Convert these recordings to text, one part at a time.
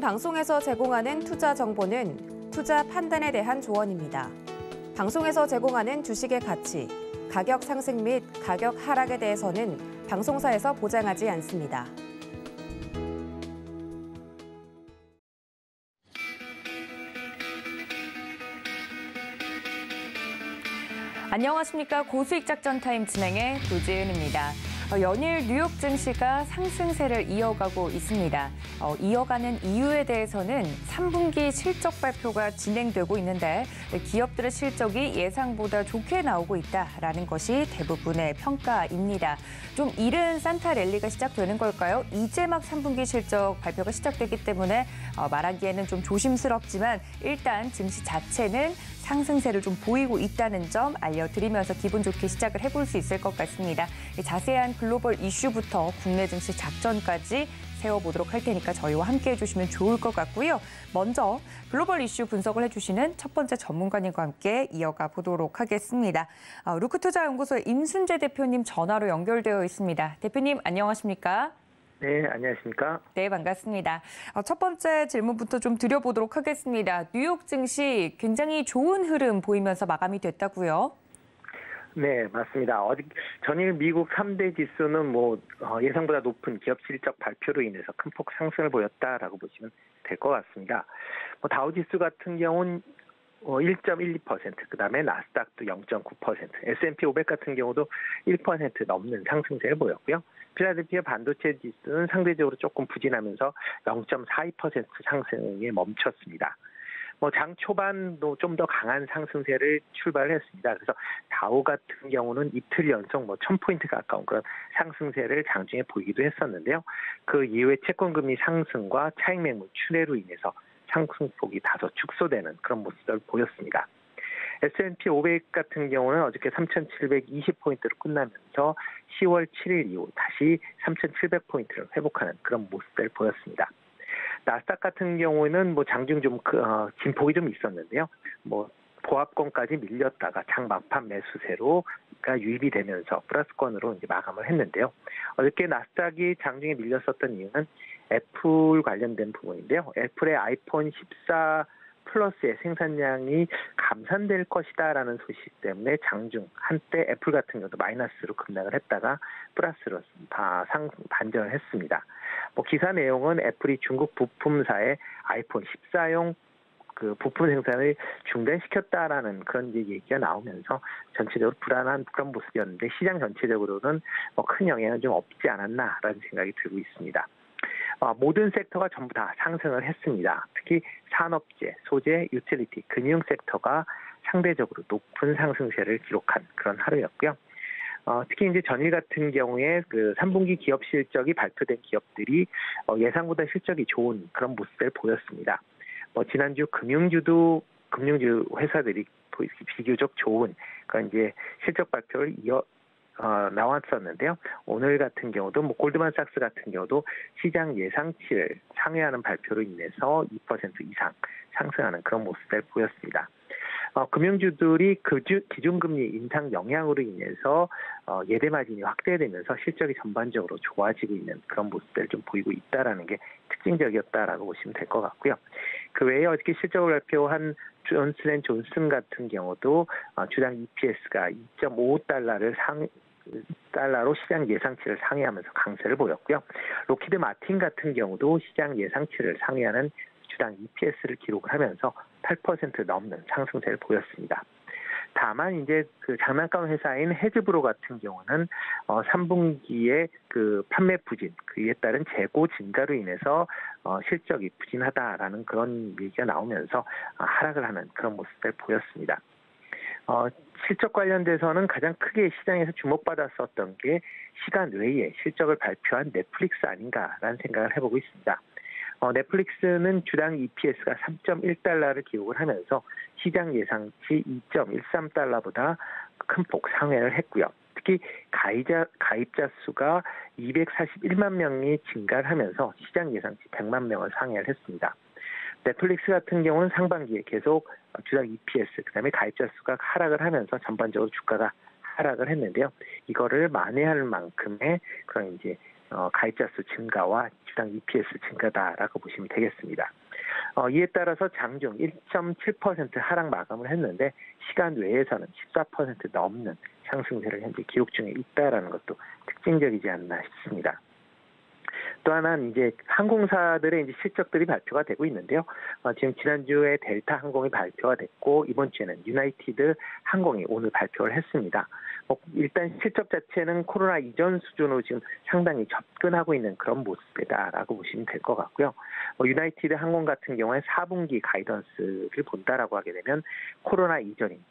본 방송에서 제공하는 투자 정보는 투자 판단에 대한 조언입니다. 방송에서 제공하는 주식의 가치, 가격 상승 및 가격 하락에 대해서는 방송사에서 보장하지 않습니다. 안녕하십니까. 고수익 작전 타임 진행의 도지은입니다. 어, 연일 뉴욕 증시가 상승세를 이어가고 있습니다. 어, 이어가는 이유에 대해서는 3분기 실적 발표가 진행되고 있는데 기업들의 실적이 예상보다 좋게 나오고 있다라는 것이 대부분의 평가입니다. 좀 이른 산타 랠리가 시작되는 걸까요? 이제 막 3분기 실적 발표가 시작되기 때문에 어, 말하기에는 좀 조심스럽지만 일단 증시 자체는 상승세를 좀 보이고 있다는 점 알려드리면서 기분 좋게 시작을 해볼 수 있을 것 같습니다. 자세한 글로벌 이슈부터 국내 증시 작전까지 세워보도록 할 테니까 저희와 함께 해주시면 좋을 것 같고요. 먼저 글로벌 이슈 분석을 해주시는 첫 번째 전문가님과 함께 이어가 보도록 하겠습니다. 어, 루크투자연구소의 임순재 대표님 전화로 연결되어 있습니다. 대표님 안녕하십니까? 네, 안녕하십니까? 네, 반갑습니다. 어, 첫 번째 질문부터 좀 드려보도록 하겠습니다. 뉴욕 증시 굉장히 좋은 흐름 보이면서 마감이 됐다고요? 네, 맞습니다. 어디 전일 미국 3대 지수는 뭐 어, 예상보다 높은 기업 실적 발표로 인해서 큰 폭 상승을 보였다라고 보시면 될 것 같습니다. 뭐 다우 지수 같은 경우는 1.12%, 그 다음에 나스닥도 0.9%, S&P 500 같은 경우도 1% 넘는 상승세를 보였고요. 필라델피아 반도체 지수는 상대적으로 조금 부진하면서 0.42% 상승에 멈췄습니다. 뭐 장 초반도 좀 더 강한 상승세를 출발했습니다. 그래서 다우 같은 경우는 이틀 연속 뭐 1000포인트 가까운 그런 상승세를 장중에 보이기도 했었는데요. 그 이후에 채권금리 상승과 차익 매물 추례로 인해서 상승폭이 다소 축소되는 그런 모습을 보였습니다. S&P 500 같은 경우는 어저께 3,720포인트로 끝나면서 10월 7일 이후 다시 3,700포인트를 회복하는 그런 모습을 보였습니다. 나스닥 같은 경우에는 뭐 장중 좀 그, 어, 진폭이 좀 있었는데요. 뭐 보합권까지 밀렸다가 장 막판 매수세로가 유입이 되면서 플러스권으로 이제 마감을 했는데요. 어저께 나스닥이 장중에 밀렸었던 이유는 애플 관련된 부분인데요. 애플의 아이폰 14 플러스의 생산량이 감산될 것이다라는 소식 때문에 장중 한때 애플 같은 경우도 마이너스로 급락을 했다가 플러스로 다시 반전을 했습니다. 뭐 기사 내용은 애플이 중국 부품사의 아이폰 14용 그 부품 생산을 중단시켰다라는 그런 얘기가 나오면서 전체적으로 불안한 그런 모습이었는데 시장 전체적으로는 뭐 큰 영향은 좀 없지 않았나라는 생각이 들고 있습니다. 어, 모든 섹터가 전부 다 상승을 했습니다. 특히 산업재, 소재, 유틸리티, 금융 섹터가 상대적으로 높은 상승세를 기록한 그런 하루였고요. 어, 특히 이제 전일 같은 경우에 그 3분기 기업 실적이 발표된 기업들이 어, 예상보다 실적이 좋은 그런 모습을 보였습니다. 뭐 지난주 금융주도 금융주 회사들이 비교적 좋은 그런 이제 실적 발표를 이어 어, 나왔었는데요. 오늘 같은 경우도 뭐 골드만삭스 같은 경우도 시장 예상치를 상회하는 발표로 인해서 2% 이상 상승하는 그런 모습을 보였습니다. 어, 금융주들이 그 기준금리 인상 영향으로 인해서 어, 예대 마진이 확대되면서 실적이 전반적으로 좋아지고 있는 그런 모습들을 좀 보이고 있다라는 게 특징적이었다라고 보시면 될 것 같고요. 그 외에 어저께 실적을 발표한 존슨앤 존슨 같은 경우도 어, 주당 EPS가 2.5달러를 상 달러로 시장 예상치를 상회하면서 강세를 보였고요. 록히드 마틴 같은 경우도 시장 예상치를 상회하는 주당 EPS를 기록을 하면서 8% 넘는 상승세를 보였습니다. 다만 이제 그 장난감 회사인 헤즈브로 같은 경우는 어 3분기에 그 판매 부진 그에 따른 재고 증가로 인해서 어 실적이 부진하다라는 그런 얘기가 나오면서 어, 하락을 하는 그런 모습을 보였습니다. 어, 실적 관련돼서는 가장 크게 시장에서 주목받았었던 게 시간 외에 실적을 발표한 넷플릭스 아닌가라는 생각을 해보고 있습니다. 어, 넷플릭스는 주당 EPS가 3.1달러를 기록을 하면서 시장 예상치 2.13달러보다 큰 폭 상회를 했고요. 특히 가입자, 가입자 수가 241만 명이 증가를 하면서 시장 예상치 100만 명을 상회를 했습니다. 넷플릭스 같은 경우는 상반기에 계속 주당 EPS 그 다음에 가입자 수가 하락을 하면서 전반적으로 주가가 하락을 했는데요. 이거를 만회할 만큼의 그런 이제 어, 가입자 수 증가와 주당 EPS 증가다라고 보시면 되겠습니다. 어, 이에 따라서 장중 1.7% 하락 마감을 했는데 시간 외에서는 14% 넘는 상승세를 현재 기록 중에 있다라는 것도 특징적이지 않나 싶습니다. 또 하나는 이제 항공사들의 이제 실적들이 발표가 되고 있는데요. 어, 지금 지난주에 델타 항공이 발표가 됐고 이번 주에는 유나이티드 항공이 오늘 발표를 했습니다. 뭐 일단 실적 자체는 코로나 이전 수준으로 지금 상당히 접근하고 있는 그런 모습이다라고 보시면 될 것 같고요. 어, 유나이티드 항공 같은 경우에 4분기 가이던스를 본다라고 하게 되면 코로나 이전인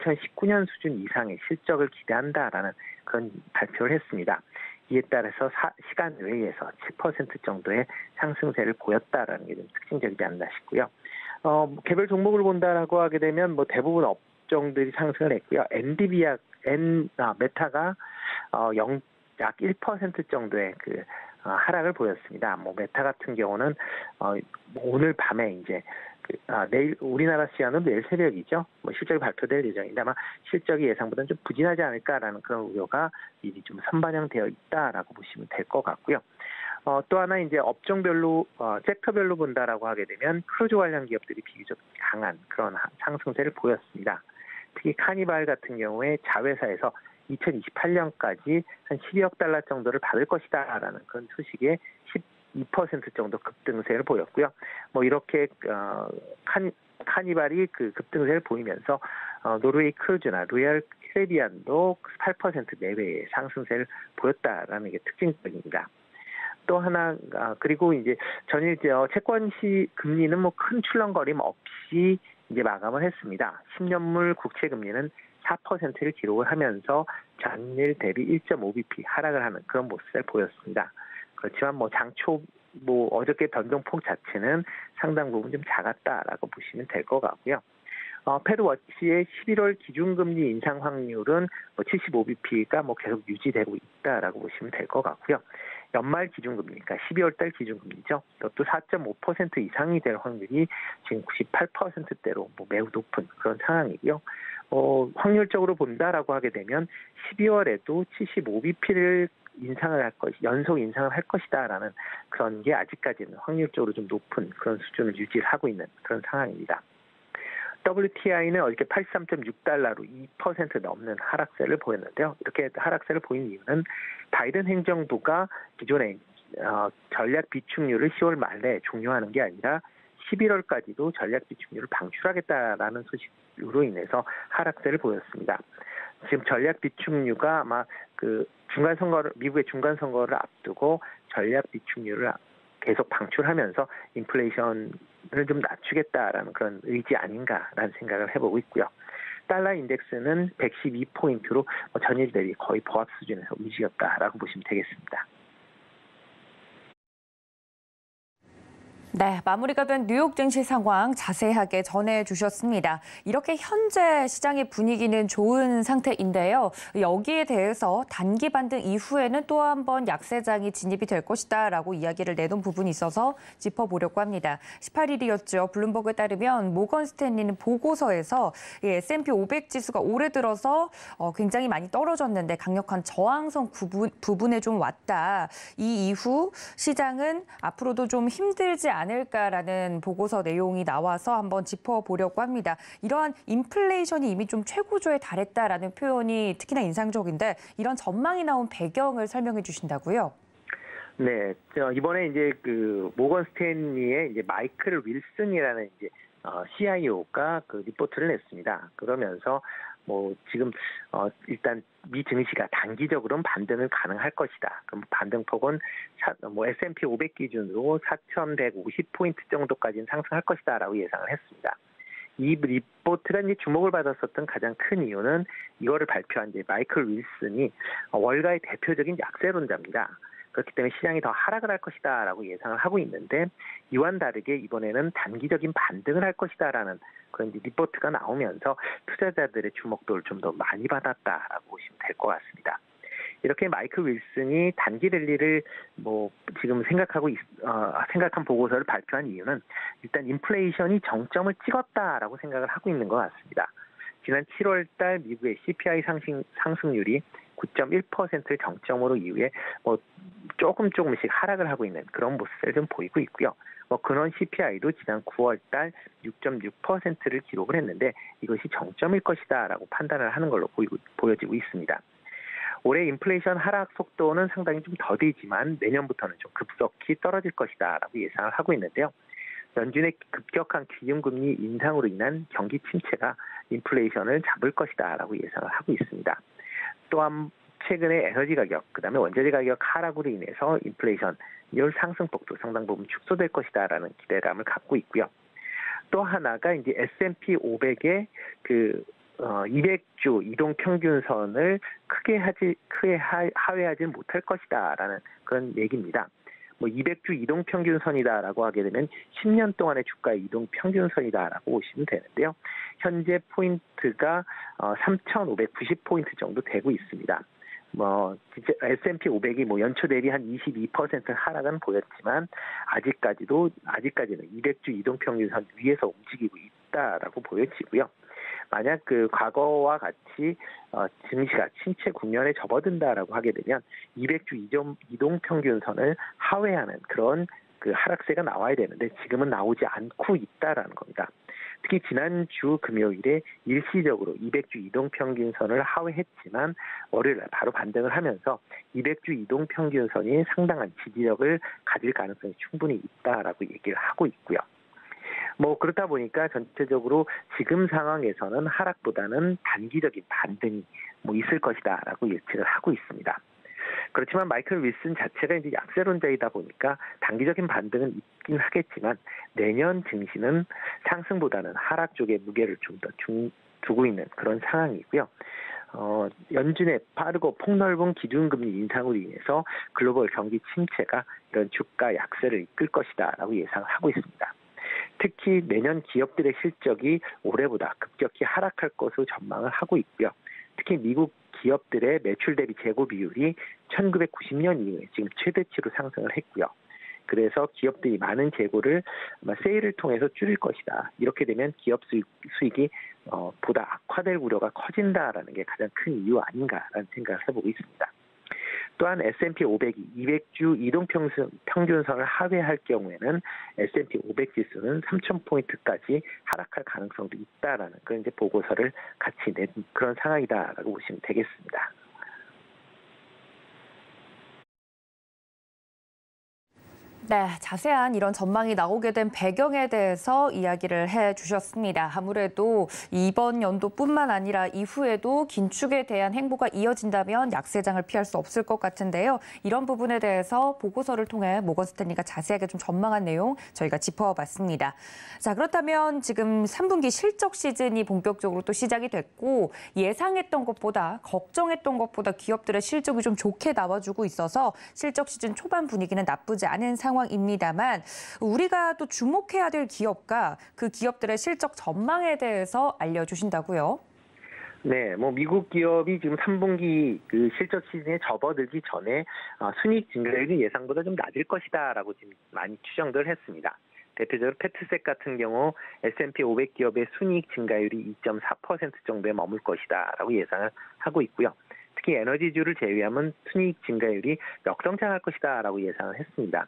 2019년 수준 이상의 실적을 기대한다라는 그런 발표를 했습니다. 이에 따라서 사, 시간 외에서 7% 정도의 상승세를 보였다라는 게 좀 특징적이지 않나 싶고요. 어, 개별 종목을 본다라고 하게 되면 뭐 대부분 업 종들이 상승을 했고요. 엔비디아, 엔, 아, 메타가 어, 0, 약 1% 정도의 그 어, 하락을 보였습니다. 뭐 메타 같은 경우는 어, 오늘 밤에 이제 그, 아, 내일 우리나라 시간은 내일 새벽이죠. 뭐 실적이 발표될 예정인데 아마 실적이 예상보다는 좀 부진하지 않을까라는 그런 우려가 미리 좀 선반영되어 있다라고 보시면 될 것 같고요. 어, 또 하나 이제 업종별로 어, 섹터별로 본다라고 하게 되면 크루즈 관련 기업들이 비교적 강한 그런 상승세를 보였습니다. 특히 카니발 같은 경우에 자회사에서 2028년까지 한 12억 달러 정도를 받을 것이다라는 그런 소식에 12% 정도 급등세를 보였고요. 뭐 이렇게 어, 칸, 카니발이 그 급등세를 보이면서 어, 노르웨이 크루즈나 로얄 캐리비안도 8% 내외의 상승세를 보였다라는 게 특징적입니다. 또 하나 아, 그리고 이제 전일 채권 시 금리는 뭐 큰 출렁거림 없이 이제 마감을 했습니다. 10년물 국채 금리는 4%를 기록을 하면서 전일 대비 1.5bp 하락을 하는 그런 모습을 보였습니다. 그렇지만 뭐 장초 뭐 어저께 변동폭 자체는 상당 부분 좀 작았다라고 보시면 될 것 같고요. 어, 패드워치의 11월 기준금리 인상 확률은 뭐 75bp가 뭐 계속 유지되고 있다라고 보시면 될 것 같고요. 연말 기준금리, 그러니까 12월 달 기준금리죠. 이것도 4.5% 이상이 될 확률이 지금 98%대로 뭐 매우 높은 그런 상황이고요. 어, 확률적으로 본다라고 하게 되면 12월에도 75bp를 인상을 할 것, 연속 인상을 할 것이다라는 그런 게 아직까지는 확률적으로 좀 높은 그런 수준을 유지하고 있는 그런 상황입니다. WTI는 어저께 83.6달러로 2% 넘는 하락세를 보였는데요. 이렇게 하락세를 보인 이유는 바이든 행정부가 기존에 어, 전략 비축률을 10월 말에 종료하는 게 아니라 11월까지도 전략 비축률을 방출하겠다라는 소식으로 인해서 하락세를 보였습니다. 지금 전략 비축률가 아마 그 중간 선거를 미국의 중간 선거를 앞두고 전략 비축률을 계속 방출하면서 인플레이션을 좀 낮추겠다라는 그런 의지 아닌가라는 생각을 해보고 있고요. 달러 인덱스는 112포인트로 전일 대비 거의 보합 수준에서 유지였다라고 보시면 되겠습니다. 네, 마무리가 된 뉴욕 증시 상황 자세하게 전해주셨습니다. 이렇게 현재 시장의 분위기는 좋은 상태인데요. 여기에 대해서 단기 반등 이후에는 또 한 번 약세장이 진입이 될 것이다라고 이야기를 내놓은 부분이 있어서 짚어보려고 합니다. 18일이었죠. 블룸버그에 따르면 모건 스탠리는 보고서에서 S&P 500 지수가 올해 들어서 어, 굉장히 많이 떨어졌는데 강력한 저항성 부분에 좀 왔다. 이 이후 시장은 앞으로도 좀 힘들지 않 않을까라는 보고서 내용이 나와서 한번 짚어보려고 합니다. 이러한 인플레이션이 이미 좀 최고조에 달했다라는 표현이 특히나 인상적인데 이런 전망이 나온 배경을 설명해 주신다고요? 네, 이번에 이제 그 모건 스탠리의 이제 마이클 윌슨이라는 이제 어, CIO가 그 리포트를 냈습니다. 그러면서 뭐 지금 어 일단 미 증시가 단기적으로는 반등을 가능할 것이다. 그럼 반등폭은 뭐 S&P 500 기준으로 4,150포인트 정도까지는 상승할 것이다라고 예상을 했습니다. 이 리포트가 이제 주목을 받았었던 가장 큰 이유는 이거를 발표한 이제 마이클 윌슨이 월가의 대표적인 약세론자입니다. 그렇기 때문에 시장이 더 하락을 할 것이다라고 예상을 하고 있는데 이와는 다르게 이번에는 단기적인 반등을 할 것이다라는 그런 리포트가 나오면서 투자자들의 주목도를 좀 더 많이 받았다라고 보시면 될 것 같습니다. 이렇게 마이클 윌슨이 단기 랠리를 뭐 지금 생각하고 있, 어, 생각한 보고서를 발표한 이유는 일단 인플레이션이 정점을 찍었다라고 생각을 하고 있는 것 같습니다. 지난 7월 달 미국의 CPI 상승, 상승률이 9.1%를 정점으로 이후에 뭐 조금 조금씩 하락을 하고 있는 그런 모습을 좀 보이고 있고요. 뭐 근원 CPI도 지난 9월 달 6.6%를 기록을 했는데 이것이 정점일 것이다라고 판단을 하는 걸로 보이고, 보여지고 있습니다. 올해 인플레이션 하락 속도는 상당히 좀 더디지만 내년부터는 좀 급속히 떨어질 것이다라고 예상을 하고 있는데요. 연준의 급격한 기준금리 인상으로 인한 경기 침체가 인플레이션을 잡을 것이다라고 예상을 하고 있습니다. 또한 최근에 에너지 가격, 그다음에 원자재 가격 하락으로 인해서 인플레이션율 상승폭도 상당 부분 축소될 것이다라는 기대감을 갖고 있고요. 또 하나가 이제 S&P 500의 그 어, 200주 이동 평균선을 크게 하지 크게 하, 하회하지 못할 것이다라는 그런 얘기입니다. 뭐 200주 이동 평균선이다라고 하게 되면 10년 동안의 주가 이동 평균선이다라고 보시면 되는데요. 현재 포인트가 어, 3,590포인트 정도 되고 있습니다. 뭐 S&P 500이 뭐 연초 대비 한 22% 하락은 보였지만 아직까지도 아직까지는 200주 이동 평균선 위에서 움직이고 있다라고 보여지고요. 만약 그 과거와 같이 어, 증시가 침체 국면에 접어든다라고 하게 되면 200주 이동, 이동 평균선을 하회하는 그런 그 하락세가 나와야 되는데 지금은 나오지 않고 있다라는 겁니다. 특히 지난주 금요일에 일시적으로 200주 이동 평균선을 하회했지만 월요일 날 바로 반등을 하면서 200주 이동 평균선이 상당한 지지력을 가질 가능성이 충분히 있다라고 얘기를 하고 있고요. 뭐 그렇다 보니까 전체적으로 지금 상황에서는 하락보다는 단기적인 반등이 뭐 있을 것이다라고 예측을 하고 있습니다. 그렇지만 마이클 윌슨 자체가 이제 약세론자이다 보니까 단기적인 반등은 있긴 하겠지만 내년 증시는 상승보다는 하락 쪽에 무게를 좀 더 두고 있는 그런 상황이고요. 어, 연준의 빠르고 폭넓은 기준금리 인상으로 인해서 글로벌 경기 침체가 이런 주가 약세를 이끌 것이다라고 예상을 하고 있습니다. 특히 내년 기업들의 실적이 올해보다 급격히 하락할 것으로 전망을 하고 있고요. 특히 미국 기업들의 매출 대비 재고 비율이 1990년 이후에 지금 최대치로 상승을 했고요. 그래서 기업들이 많은 재고를 아마 세일을 통해서 줄일 것이다. 이렇게 되면 기업 수익, 수익이 어, 보다 악화될 우려가 커진다라는 게 가장 큰 이유 아닌가라는 생각을 해보고 있습니다. 또한 S&P 500이 200주 이동 평균선을 하회할 경우에는 S&P 500 지수는 3,000포인트까지 하락할 가능성도 있다라는 그런 이제 보고서를 같이 낸 그런 상황이다라고 보시면 되겠습니다. 네, 자세한 이런 전망이 나오게 된 배경에 대해서 이야기를 해 주셨습니다. 아무래도 이번 연도뿐만 아니라 이후에도 긴축에 대한 행보가 이어진다면 약세장을 피할 수 없을 것 같은데요. 이런 부분에 대해서 보고서를 통해 모건 스탠리가 자세하게 좀 전망한 내용 저희가 짚어봤습니다. 자, 그렇다면 지금 3분기 실적 시즌이 본격적으로 또 시작이 됐고 예상했던 것보다 걱정했던 것보다 기업들의 실적이 좀 좋게 나와주고 있어서 실적 시즌 초반 분위기는 나쁘지 않은 상황 상황입니다만 우리가 또 주목해야 될 기업과 그 기업들의 실적 전망에 대해서 알려주신다고요. 네, 뭐 미국 기업이 지금 3분기 그 실적 시즌에 접어들기 전에 어, 순이익 증가율이 예상보다 좀 낮을 것이다라고 지금 많이 추정들 했습니다. 대표적으로 페트색 같은 경우 S&P 500 기업의 순이익 증가율이 2.4% 정도에 머물 것이다라고 예상을 하고 있고요. 특히 에너지주를 제외하면 순이익 증가율이 역성장할 것이다라고 예상을 했습니다.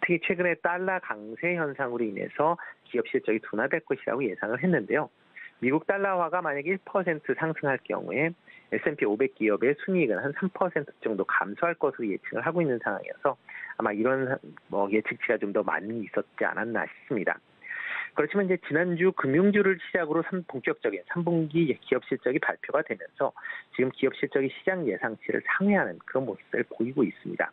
특히 최근에 달러 강세 현상으로 인해서 기업 실적이 둔화될 것이라고 예상을 했는데요. 미국 달러화가 만약에 1% 상승할 경우에 S&P 500 기업의 순이익은 한 3% 정도 감소할 것으로 예측을 하고 있는 상황이어서 아마 이런 뭐 예측치가 좀 더 많이 있었지 않았나 싶습니다. 그렇지만 이제 지난주 금융주를 시작으로 본격적인 3분기 기업 실적이 발표가 되면서 지금 기업 실적이 시장 예상치를 상회하는 그런 모습을 보이고 있습니다.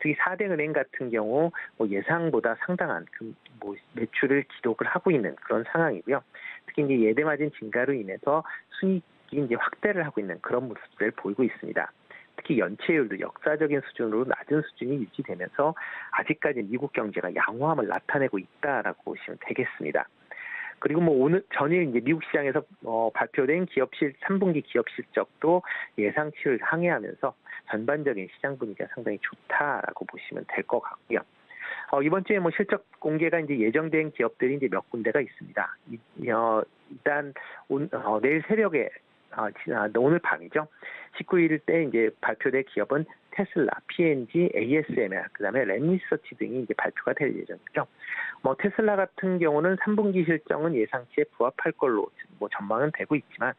특히 4대 은행 같은 경우 뭐 예상보다 상당한 그 뭐 매출을 기록을 하고 있는 그런 상황이고요. 특히 이제 예대 마진 증가로 인해서 수익이 이제 확대를 하고 있는 그런 모습을 보이고 있습니다. 특히 연체율도 역사적인 수준으로 낮은 수준이 유지되면서 아직까지 미국 경제가 양호함을 나타내고 있다라고 보시면 되겠습니다. 그리고 뭐 오늘 전일 이제 미국 시장에서 어, 발표된 기업실 3분기 기업 실적도 예상치를 상회하면서 전반적인 시장 분위기가 상당히 좋다라고 보시면 될 것 같고요. 어, 이번 주에 뭐 실적 공개가 이제 예정된 기업들이 이제 몇 군데가 있습니다. 이, 어, 일단 온, 어, 내일 새벽에 아, 아, 오늘 밤이죠. 19일 때 이제 발표될 기업은 테슬라, P&G, ASML, 그다음에 랩리서치 등이 이제 발표가 될 예정이죠. 뭐 테슬라 같은 경우는 3분기 실적은 예상치에 부합할 걸로 뭐 전망은 되고 있지만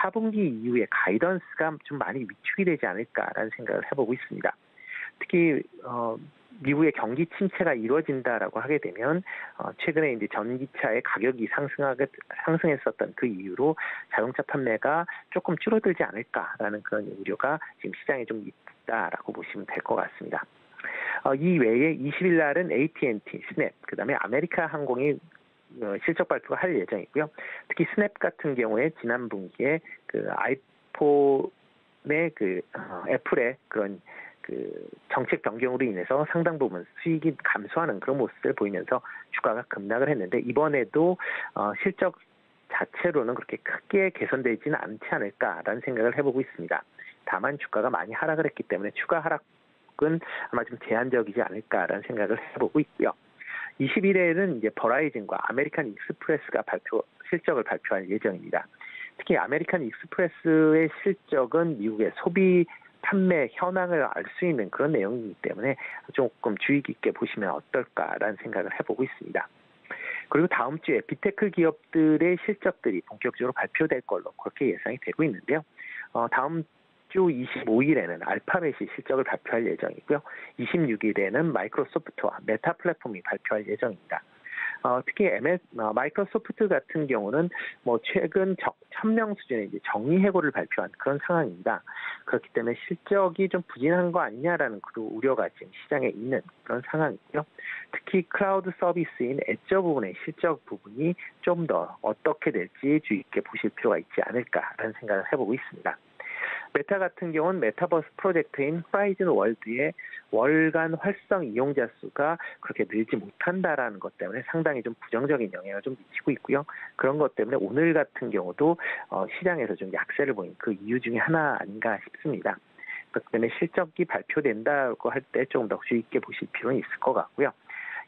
4분기 이후에 가이던스가 좀 많이 위축이 되지 않을까라는 생각을 해보고 있습니다. 특히 어, 미국의 경기 침체가 이루어진다라고 하게 되면 어, 최근에 이제 전기차의 가격이 상승하게 상승했었던 그 이유로 자동차 판매가 조금 줄어들지 않을까라는 그런 우려가 지금 시장에 좀 있다라고 보시면 될 것 같습니다. 어, 이 외에 20일 날은 AT&T, 스냅, 그다음에 아메리칸 항공이 어, 실적 발표가 할 예정이고요. 특히 스냅 같은 경우에 지난 분기에 그 아이폰의 그 어, 애플의 그런 그 정책 변경으로 인해서 상당 부분 수익이 감소하는 그런 모습을 보이면서 주가가 급락을 했는데 이번에도 어, 실적 자체로는 그렇게 크게 개선되지는 않지 않을까라는 생각을 해보고 있습니다. 다만 주가가 많이 하락을 했기 때문에 추가 하락은 아마 좀 제한적이지 않을까라는 생각을 해보고 있고요. 20일에는 이제 버라이즌과 아메리칸 익스프레스가 발표 실적을 발표할 예정입니다. 특히 아메리칸 익스프레스의 실적은 미국의 소비 판매 현황을 알 수 있는 그런 내용이기 때문에 조금 주의 깊게 보시면 어떨까라는 생각을 해보고 있습니다. 그리고 다음 주에 빅테크 기업들의 실적들이 본격적으로 발표될 걸로 그렇게 예상이 되고 있는데요. 어, 다음 주 25일에는 알파벳이 실적을 발표할 예정이고요. 26일에는 마이크로소프트와 메타 플랫폼이 발표할 예정입니다. 어, 특히 MS, 어, 마이크로소프트 같은 경우는 뭐 최근 천, 천명 수준의 이제 정리 해고를 발표한 그런 상황입니다. 그렇기 때문에 실적이 좀 부진한 거 아니냐라는 그 우려가 지금 시장에 있는 그런 상황이고요. 특히 클라우드 서비스인 애저 부분의 실적 부분이 좀 더 어떻게 될지 주의 깊게 보실 필요가 있지 않을까라는 생각을 해보고 있습니다. 메타 같은 경우는 메타버스 프로젝트인 호라이즌 월드의 월간 활성 이용자 수가 그렇게 늘지 못한다라는 것 때문에 상당히 좀 부정적인 영향을 좀 미치고 있고요. 그런 것 때문에 오늘 같은 경우도 어, 시장에서 좀 약세를 보인 그 이유 중에 하나 아닌가 싶습니다. 그렇기 때문에 실적이 발표된다고 할 때 조금 더 주의 있게 보실 필요는 있을 것 같고요.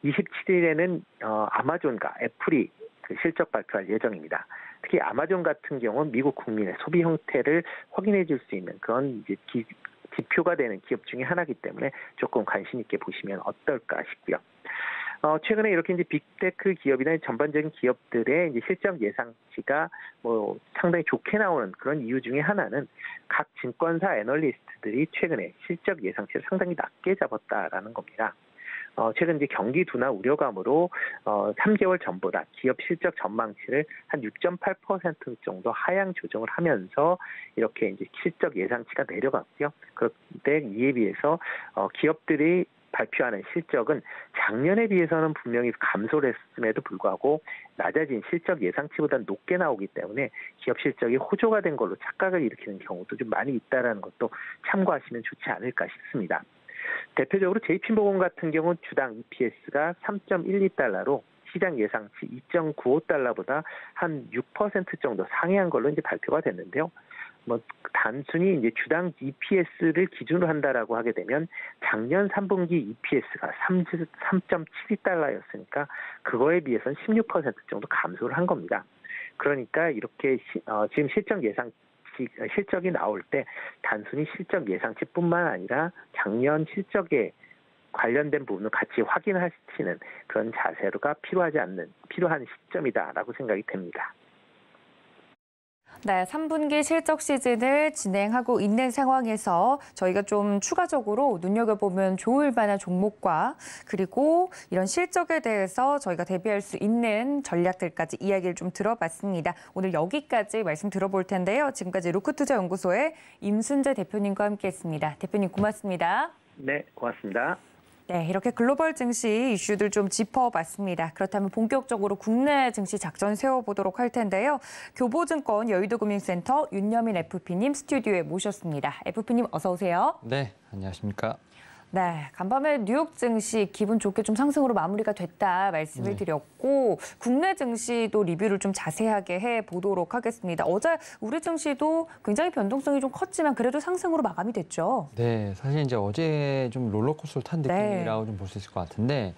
27일에는 어, 아마존과 애플이 그 실적 발표할 예정입니다. 특히 아마존 같은 경우는 미국 국민의 소비 형태를 확인해 줄 수 있는 그런 이제 기, 지표가 되는 기업 중에 하나이기 때문에 조금 관심 있게 보시면 어떨까 싶고요. 어, 최근에 이렇게 이제 빅테크 기업이나 전반적인 기업들의 이제 실적 예상치가 뭐 상당히 좋게 나오는 그런 이유 중에 하나는 각 증권사 애널리스트들이 최근에 실적 예상치를 상당히 낮게 잡았다라는 겁니다. 어, 최근 이제 경기 둔화 우려감으로 어, 3개월 전보다 기업 실적 전망치를 한 6.8% 정도 하향 조정을 하면서 이렇게 이제 실적 예상치가 내려갔고요. 그런데 이에 비해서 어, 기업들이 발표하는 실적은 작년에 비해서는 분명히 감소를 했음에도 불구하고 낮아진 실적 예상치보다 높게 나오기 때문에 기업 실적이 호조가 된 걸로 착각을 일으키는 경우도 좀 많이 있다라는 것도 참고하시면 좋지 않을까 싶습니다. 대표적으로 JP모건 같은 경우 주당 EPS가 3.12달러로 시장 예상치 2.95달러보다 한 6% 정도 상회한 걸로 이제 발표가 됐는데요. 뭐 단순히 이제 주당 EPS를 기준으로 한다라고 하게 되면 작년 3분기 EPS가 3.72달러였으니까 그거에 비해서는 16% 정도 감소를 한 겁니다. 그러니까 이렇게 시, 어, 지금 실적 예상 실적이 나올 때 단순히 실적 예상치뿐만 아니라 작년 실적에 관련된 부분을 같이 확인하시는 그런 자세가 필요하지 않는 필요한 시점이다라고 생각이 됩니다. 네, 3분기 실적 시즌을 진행하고 있는 상황에서 저희가 좀 추가적으로 눈여겨보면 좋을 만한 종목과 그리고 이런 실적에 대해서 저희가 대비할 수 있는 전략들까지 이야기를 좀 들어봤습니다. 오늘 여기까지 말씀 들어볼 텐데요. 지금까지 루크투자연구소의 임순재 대표님과 함께했습니다. 대표님 고맙습니다. 네, 고맙습니다. 네, 이렇게 글로벌 증시 이슈들 좀 짚어봤습니다. 그렇다면 본격적으로 국내 증시 작전 세워보도록 할 텐데요. 교보증권 여의도금융센터 윤여민 FP님 스튜디오에 모셨습니다. FP님 어서 오세요. 네, 안녕하십니까. 네, 간밤에 뉴욕 증시 기분 좋게 좀 상승으로 마무리가 됐다 말씀을 네. 드렸고 국내 증시도 리뷰를 좀 자세하게 해 보도록 하겠습니다. 어제 우리 증시도 굉장히 변동성이 좀 컸지만 그래도 상승으로 마감이 됐죠. 네, 사실 이제 어제 좀 롤러코스터를 탄 네. 느낌이라고 네. 좀볼 수 있을 것 같은데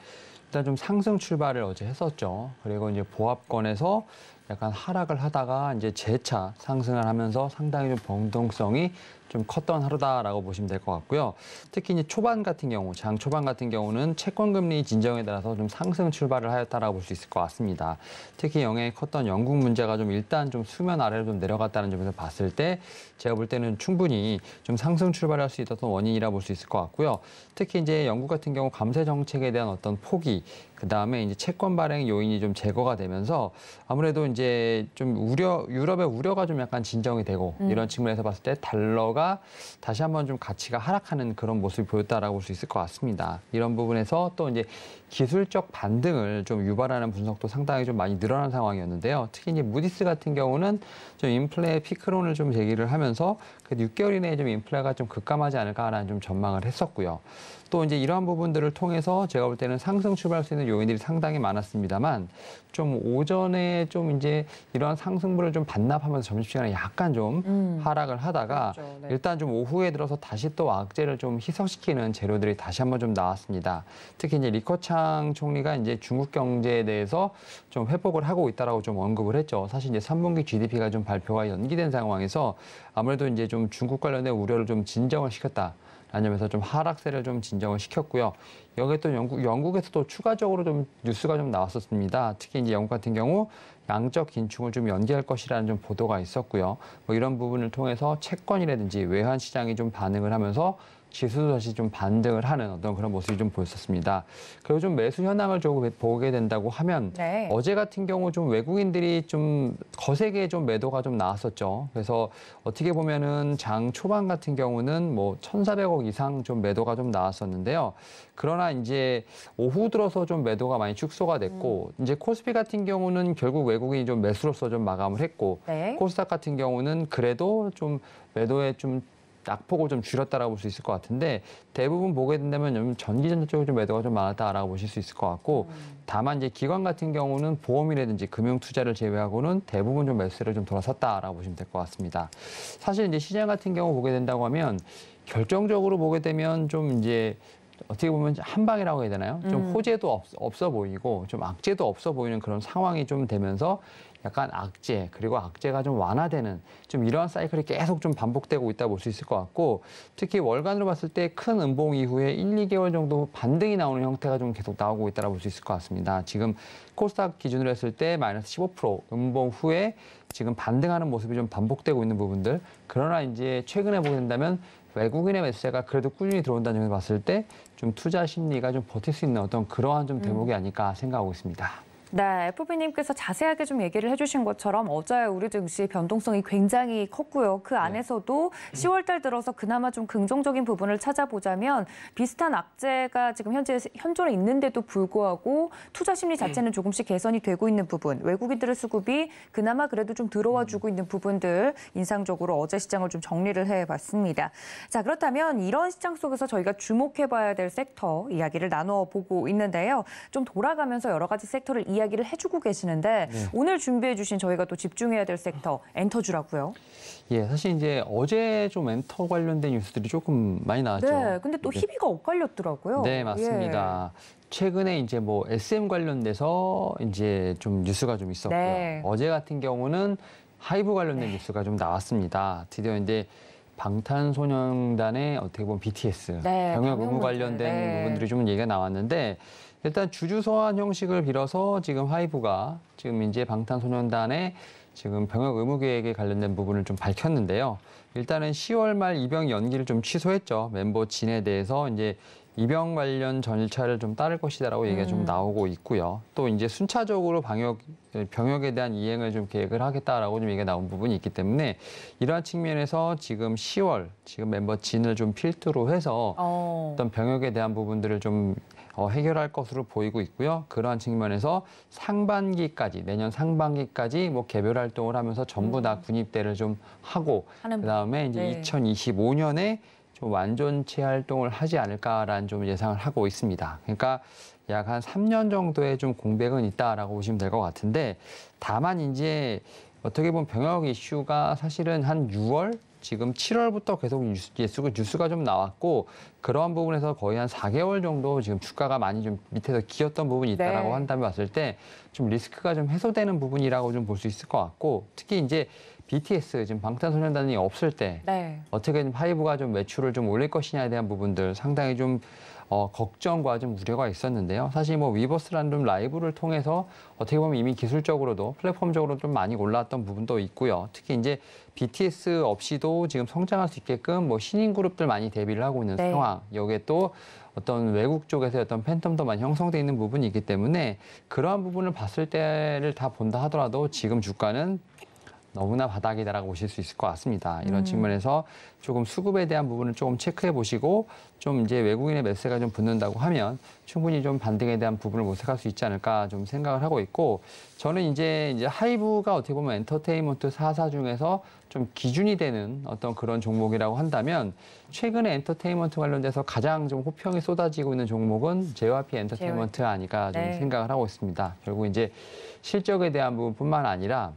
일단 좀 상승 출발을 어제 했었죠. 그리고 이제 보합권에서 약간 하락을 하다가 이제 재차 상승을 하면서 상당히 좀 변동성이 좀 컸던 하루다라고 보시면 될 것 같고요. 특히 이제 초반 같은 경우, 장 초반 같은 경우는 채권 금리 진정에 따라서 좀 상승 출발을 하였다라고 볼 수 있을 것 같습니다. 특히 영향이 컸던 영국 문제가 좀 일단 좀 수면 아래로 좀 내려갔다는 점에서 봤을 때 제가 볼 때는 충분히 좀 상승 출발할 수 있었던 원인이라 볼 수 있을 것 같고요. 특히 이제 영국 같은 경우 감세 정책에 대한 어떤 포기, 그 다음에 이제 채권 발행 요인이 좀 제거가 되면서 아무래도 이제 좀 우려, 유럽의 우려가 좀 약간 진정이 되고 음. 이런 측면에서 봤을 때 달러가 다시 한번 좀 가치가 하락하는 그런 모습을 보였다라고 볼 수 있을 것 같습니다. 이런 부분에서 또 이제 기술적 반등을 좀 유발하는 분석도 상당히 좀 많이 늘어난 상황이었는데요. 특히 이제 무디스 같은 경우는 좀 인플레 피크론을 좀 제기를 하면서 그 6개월 이내에 좀 인플레가 좀 급감하지 않을까라는 좀 전망을 했었고요. 또 이제 이러한 부분들을 통해서 제가 볼 때는 상승 출발할 수 있는 요인들이 상당히 많았습니다만 좀 오전에 좀 이제 이러한 상승분을 좀 반납하면서 점심시간에 약간 좀 음. 하락을 하다가 그렇죠. 네. 일단 좀 오후에 들어서 다시 또 악재를 좀 희석시키는 재료들이 다시 한번 좀 나왔습니다. 특히 이제 리커창 총리가 이제 중국 경제에 대해서 좀 회복을 하고 있다라고 좀 언급을 했죠. 사실 이제 3분기 GDP가 좀 발표가 연기된 상황에서 아무래도 이제 좀 중국 관련된 우려를 좀 진정을 시켰다. 점에서 좀 하락세를 좀 진정을 시켰고요. 여기에 또 영국, 영국에서도 추가적으로 좀 뉴스가 좀 나왔었습니다. 특히 이제 영국 같은 경우 양적 긴축을 좀 연기할 것이라는 좀 보도가 있었고요. 뭐 이런 부분을 통해서 채권이라든지 외환 시장이 좀 반응을 하면서 지수도 다시 좀 반등을 하는 어떤 그런 모습이 좀 보였었습니다. 그리고 좀 매수 현황을 조금 보게 된다고 하면 네. 어제 같은 경우 좀 외국인들이 좀 거세게 좀 매도가 좀 나왔었죠. 그래서 어떻게 보면은 장 초반 같은 경우는 뭐 1,400억 이상 좀 매도가 좀 나왔었는데요. 그러나 이제 오후 들어서 좀 매도가 많이 축소가 됐고 이제 코스피 같은 경우는 결국 외국인이 좀 매수로서 좀 마감을 했고 네. 코스닥 같은 경우는 그래도 좀 매도에 좀 낙폭을 좀 줄였다라고 볼 수 있을 것 같은데 대부분 보게 된다면 좀 전기전자 쪽에 좀 매도가 좀 많았다라고 보실 수 있을 것 같고 다만 이제 기관 같은 경우는 보험이라든지 금융 투자를 제외하고는 대부분 좀 매수세를 좀 돌아섰다라고 보시면 될 것 같습니다. 사실 이제 시장 같은 경우 보게 된다고 하면 결정적으로 보게 되면 좀 이제 어떻게 보면 한 방이라고 해야 되나요? 좀 음. 호재도 없, 없어 보이고 좀 악재도 없어 보이는 그런 상황이 좀 되면서 약간 악재 그리고 악재가 좀 완화되는 좀 이러한 사이클이 계속 좀 반복되고 있다 볼 수 있을 것 같고 특히 월간으로 봤을 때 큰 음봉 이후에 1, 2개월 정도 반등이 나오는 형태가 좀 계속 나오고 있다고 볼 수 있을 것 같습니다. 지금 코스닥 기준으로 했을 때 마이너스 15% 음봉 후에 지금 반등하는 모습이 좀 반복되고 있는 부분들 그러나 이제 최근에 보게 된다면 외국인의 매수세가 그래도 꾸준히 들어온다는 점에서 봤을 때 좀 투자 심리가 좀 버틸 수 있는 어떤 그러한 좀 대목이 아닐까 생각하고 있습니다. 네, FB님께서 자세하게 좀 얘기를 해주신 것처럼 어제 우리 증시 변동성이 굉장히 컸고요. 그 안에서도 10월 달 들어서 그나마 좀 긍정적인 부분을 찾아보자면 비슷한 악재가 지금 현재 현존에 있는데도 불구하고 투자 심리 자체는 조금씩 개선이 되고 있는 부분, 외국인들의 수급이 그나마 그래도 좀 들어와 주고 있는 부분들 인상적으로 어제 시장을 좀 정리를 해봤습니다. 자, 그렇다면 이런 시장 속에서 저희가 주목해봐야 될 섹터 이야기를 나눠 보고 있는데요. 좀 돌아가면서 여러 가지 섹터를 이야기 를 해주고 계시는데 네. 오늘 준비해 주신 저희가 또 집중해야 될 섹터 엔터주라고요. 예, 사실 이제 어제 좀 엔터 관련된 뉴스들이 조금 많이 나왔죠. 네, 근데 또 이제 희비가 엇갈렸더라고요. 네, 맞습니다. 최근에 이제 뭐 SM 관련돼서 이제 좀 뉴스가 좀 있었고요. 네. 어제 같은 경우는 하이브 관련된 뉴스가 좀 나왔습니다. 드디어 이제 방탄소년단의 어떻게 보면 BTS 네, 병역 의무. 관련된 네. 부분들이 좀 얘기가 나왔는데 일단 주주 소환 형식을 빌어서 지금 하이브가 지금 이제 방탄소년단의 지금 병역 의무 계획에 관련된 부분을 좀 밝혔는데요. 일단은 10월 말 입영 연기를 좀 취소했죠. 멤버 진에 대해서 이제 입영 관련 절차를 좀 따를 것이다라고 얘기가 좀 음. 나오고 있고요. 또 이제 순차적으로 방역 병역에 대한 이행을 좀 계획을 하겠다라고 좀 얘기가 나온 부분이 있기 때문에 이러한 측면에서 지금 10월 지금 멤버 진을 좀 필두로 해서 어. 어떤 병역에 대한 부분들을 좀 어, 해결할 것으로 보이고 있고요. 그러한 측면에서 상반기까지 내년 상반기까지 뭐 개별 활동을 하면서 전부 다 군입대를 좀 하고 그다음에 이제 네. 2025년에 좀 완전체 활동을 하지 않을까라는 좀 예상을 하고 있습니다. 그러니까 약 한 3년 정도의 좀 공백은 있다라고 보시면 될 것 같은데 다만 이제 어떻게 보면 병역 이슈가 사실은 한 6월 지금 7월부터 계속 뉴스, 뉴스가, 뉴스가 좀 나왔고 그러한 부분에서 거의 한 4개월 정도 지금 주가가 많이 좀 밑에서 기었던 부분이 있다라고 네. 한다면 봤을 때 좀 리스크가 좀 해소되는 부분이라고 좀 볼 수 있을 것 같고 특히 이제 BTS 지금 방탄소년단이 없을 때 네. 어떻게 하이브가 좀 매출을 좀 올릴 것이냐에 대한 부분들 상당히 좀 어, 걱정과 좀 우려가 있었는데요. 사실 뭐 위버스라는 좀 라이브를 통해서 어떻게 보면 이미 기술적으로도 플랫폼적으로 좀 많이 올라왔던 부분도 있고요. 특히 이제 BTS 없이도 지금 성장할 수 있게끔 뭐 신인 그룹들 많이 데뷔를 하고 있는 네. 상황. 여기에 또 어떤 외국 쪽에서 어떤 팬텀도 많이 형성돼 있는 부분이 있기 때문에 그러한 부분을 봤을 때를 다 본다 하더라도 지금 주가는 너무나 바닥이다라고 보실 수 있을 것 같습니다. 이런 음. 측면에서 조금 수급에 대한 부분을 조금 체크해 보시고 좀 이제 외국인의 매세가 좀 붙는다고 하면 충분히 좀 반등에 대한 부분을 모색할 수 있지 않을까 좀 생각을 하고 있고 저는 이제 이제 하이브가 어떻게 보면 엔터테인먼트 4사 중에서 좀 기준이 되는 어떤 그런 종목이라고 한다면 최근에 엔터테인먼트 관련돼서 가장 좀 호평이 쏟아지고 있는 종목은 JYP 엔터테인먼트 아닐까 좀 네. 생각을 하고 있습니다. 결국 이제 실적에 대한 부분뿐만 아니라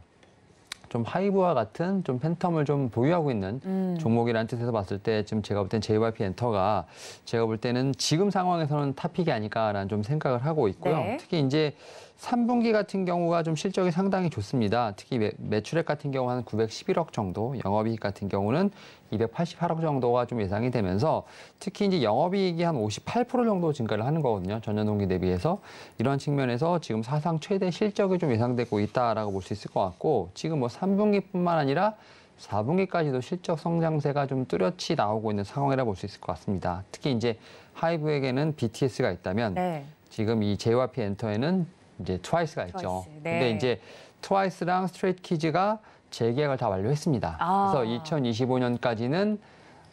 좀 하이브와 같은 좀 팬덤을 좀 보유하고 있는 음. 종목이라는 뜻에서 봤을 때 지금 제가 볼 땐 JYP 엔터가 제가 볼 때는 지금 상황에서는 top pick이 아닐까라는 좀 생각을 하고 있고요. 네. 특히 이제 3분기 같은 경우가 좀 실적이 상당히 좋습니다. 특히 매, 매출액 같은 경우 한 911억 정도, 영업이익 같은 경우는 288억 정도가 좀 예상이 되면서 특히 이제 영업이익이 한 58% 정도 증가를 하는 거거든요. 전년 동기 대비해서 이런 측면에서 지금 사상 최대 실적이 좀 예상되고 있다라고 볼 수 있을 것 같고 지금 뭐 3분기뿐만 아니라 4분기까지도 실적 성장세가 좀 뚜렷이 나오고 있는 상황이라 볼 수 있을 것 같습니다. 특히 이제 하이브에게는 BTS가 있다면 네. 지금 이 JYP 엔터에는 이제 트와이스가 있죠. 트와이스, 네. 근데 이제 트와이스랑 스트레이트 키즈가 재계약을 다 완료했습니다. 아. 그래서 2025년까지는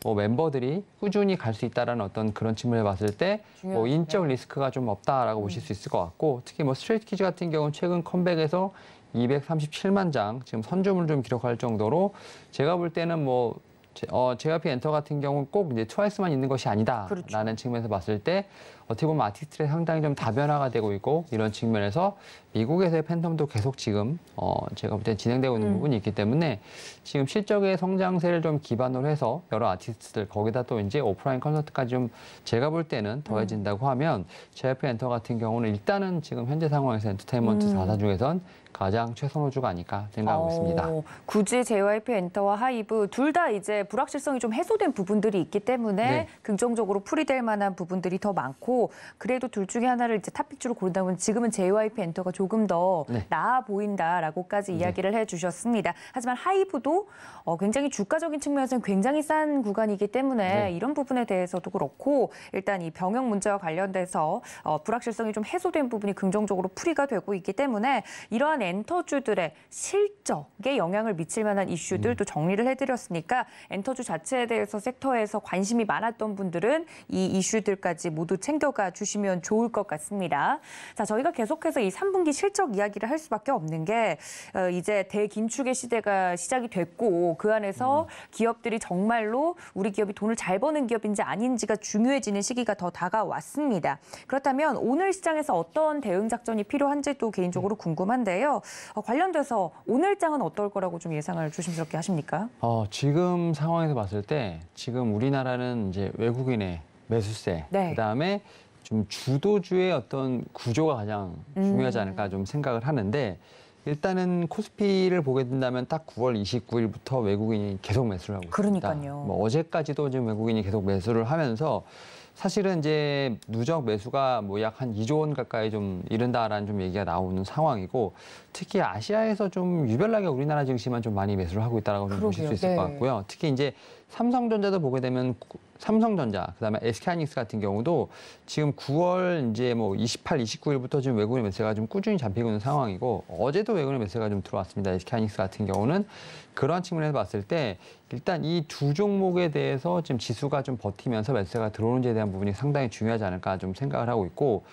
뭐 멤버들이 꾸준히 갈 수 있다라는 어떤 그런 측면을 봤을 때 뭐. 인적 네. 리스크가 좀 없다라고 보실 수 있을 것 같고 특히 뭐 스트레이트 키즈 같은 경우는 최근 컴백에서 237만 장 지금 선주문을 좀 기록할 정도로 제가 볼 때는 뭐 제, 어, JYP 엔터 같은 경우는 꼭 이제 트와이스만 있는 것이 아니다라는 그렇죠. 측면에서 봤을 때 어떻게 보면 아티스트들이 상당히 좀 다변화가 되고 있고 이런 측면에서 미국에서의 팬덤도 계속 지금 어, 제가 볼 때 진행되고 있는 음. 부분이 있기 때문에 지금 실적의 성장세를 좀 기반으로 해서 여러 아티스트들 거기다 또 이제 오프라인 콘서트까지 좀 제가 볼 때는 더해진다고 하면 JYP 엔터 같은 경우는 일단은 지금 현재 상황에서 엔터테인먼트 음. 사 4사 중에선 가장 최선호주가 아닐까 생각하고 있습니다. 어, 굳이 JYP 엔터와 하이브 둘 다 이제 불확실성이 좀 해소된 부분들이 있기 때문에 네. 긍정적으로 풀이될 만한 부분들이 더 많고 그래도 둘 중에 하나를 이제 top pick주로 고른다면 지금은 JYP 엔터가 조금 더 네. 나아 보인다라고까지 이야기를 해주셨습니다. 하지만 하이브도 어, 굉장히 주가적인 측면에서는 굉장히 싼 구간이기 때문에 네. 이런 부분에 대해서도 그렇고 일단 이 병역 문제와 관련돼서 어, 불확실성이 좀 해소된 부분이 긍정적으로 풀이가 되고 있기 때문에 이러한 엔터주들의 실적에 영향을 미칠 만한 이슈들 도 정리를 해드렸으니까 엔터주 자체에 대해서 섹터에서 관심이 많았던 분들은 이 이슈들까지 모두 챙겨 가 주시면 좋을 것 같습니다. 자, 저희가 계속해서 이 3분기 실적 이야기를 할 수밖에 없는 게 어, 이제 대긴축의 시대가 시작이 됐고 그 안에서 기업들이 정말로 우리 기업이 돈을 잘 버는 기업인지 아닌지가 중요해지는 시기가 더 다가왔습니다. 그렇다면 오늘 시장에서 어떤 대응 작전이 필요한지도 개인적으로 궁금한데요. 어, 관련돼서 오늘 장은 어떨 거라고 좀 예상을 조심스럽게 하십니까? 어, 지금 상황에서 봤을 때 지금 우리나라는 이제 외국인의 매수세, 네. 그다음에 좀 주도주의 어떤 구조가 가장 음. 중요하지 않을까 좀 생각을 하는데 일단은 코스피를 보게 된다면 딱 9월 29일부터 외국인이 계속 매수를 하고 있습니다. 그러니까요. 뭐 어제까지도 지금 외국인이 계속 매수를 하면서 사실은 이제 누적 매수가 뭐 약 한 2조 원 가까이 좀 이른다라는 좀 얘기가 나오는 상황이고 특히 아시아에서 좀 유별나게 우리나라 증시만 좀 많이 매수를 하고 있다라고 좀 보실. 수 있을 것 네. 같고요. 특히 이제 삼성전자도 보게 되면 구- 삼성전자 그다음에 SK하이닉스 같은 경우도 지금 9월 이제 뭐 28, 29일부터 지금 외국인 매수가 좀 꾸준히 잡히고 있는 상황이고 어제도 외국인 매수가 좀 들어왔습니다. SK하이닉스 같은 경우는 그러한 측면에서 봤을 때 일단 이 두 종목에 대해서 지금 지수가 좀 버티면서 매수가 들어오는지에 대한 부분이 상당히 중요하지 않을까 좀 생각을 하고 있고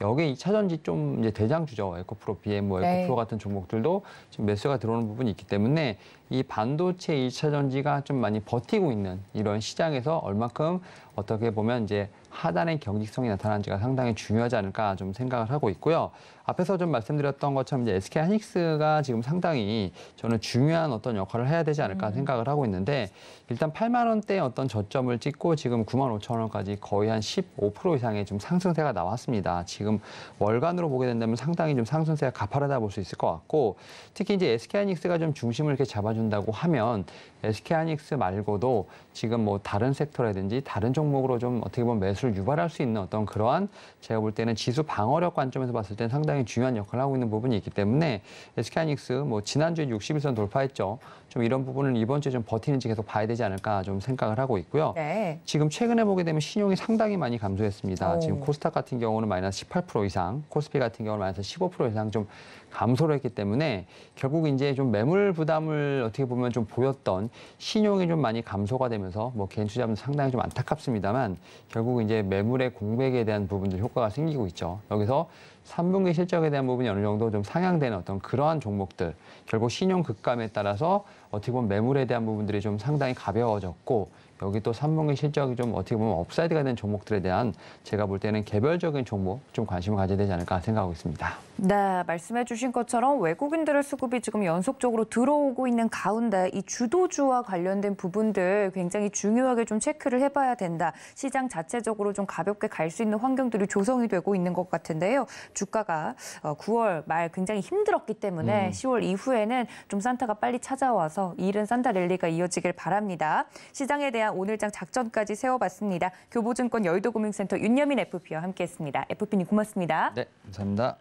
여기에 2차 전지 좀 이제 대장주죠. 에코프로, BM, 뭐 네. 에코프로 같은 종목들도 지금 매수가 들어오는 부분이 있기 때문에 이 반도체 2차 전지가 좀 많이 버티고 있는 이런 시장에서 얼마큼 어떻게 보면 이제 하단의 경직성이 나타난지가 상당히 중요하지 않을까 좀 생각을 하고 있고요. 앞에서 좀 말씀드렸던 것처럼 이제 SK 하이닉스가 지금 상당히 저는 중요한 어떤 역할을 해야 되지 않을까 음. 생각을 하고 있는데 일단 8만 원대 어떤 저점을 찍고 지금 9만 5천 원까지 거의 한 15% 이상의 좀 상승세가 나왔습니다. 지금 월간으로 보게 된다면 상당히 좀 상승세가 가파르다 볼 수 있을 것 같고 특히 이제 SK 하이닉스가 좀 중심을 이렇게 잡아 준다고 하면 SK 하이닉스 말고도 지금 뭐 다른 섹터라든지 다른 종목으로 좀 어떻게 보면 매수를 유발할 수 있는 어떤 그러한 제가 볼 때는 지수 방어력 관점에서 봤을 때는 상당히 중요한 역할을 하고 있는 부분이 있기 때문에 SK 하이닉스 뭐 지난주에 61선 돌파했죠. 좀 이런 부분은 이번 주에 좀 버티는지 계속 봐야 되지 않을까 좀 생각을 하고 있고요. 네. 지금 최근에 보게 되면 신용이 상당히 많이 감소했습니다. 오. 지금 코스닥 같은 경우는 마이너스 18% 이상, 코스피 같은 경우는 마이너스 15% 이상 좀 감소를 했기 때문에 결국 이제 좀 매물 부담을 어떻게 보면 좀 보였던 신용이 좀 많이 감소가 되면서 뭐 개인 투자자분 상당히 좀 안타깝습니다만 결국 이제 매물의 공백에 대한 부분들 효과가 생기고 있죠. 여기서 3분기 실적에 대한 부분이 어느 정도 좀 상향되는 어떤 그러한 종목들 결국 신용 급감에 따라서 어떻게 보면 매물에 대한 부분들이 좀 상당히 가벼워졌고 여기 또 3분기 실적이 좀 어떻게 보면 upside가 된 종목들에 대한 제가 볼 때는 개별적인 종목 좀 관심을 가져야 되지 않을까 생각하고 있습니다. 네, 말씀해 주신 것처럼 외국인들의 수급이 지금 연속적으로 들어오고 있는 가운데 이 주도주와 관련된 부분들 굉장히 중요하게 좀 체크를 해봐야 된다. 시장 자체적으로 좀 가볍게 갈 수 있는 환경들이 조성이 되고 있는 것 같은데요. 주가가 9월 말 굉장히 힘들었기 때문에 음. 10월 이후에는 좀 산타가 빨리 찾아와서 이른 산타 랠리가 이어지길 바랍니다. 시장에 대한 오늘장 작전까지 세워봤습니다. 교보증권 여의도금융센터 윤여민 FP와 함께했습니다. FP님 고맙습니다. 네, 감사합니다.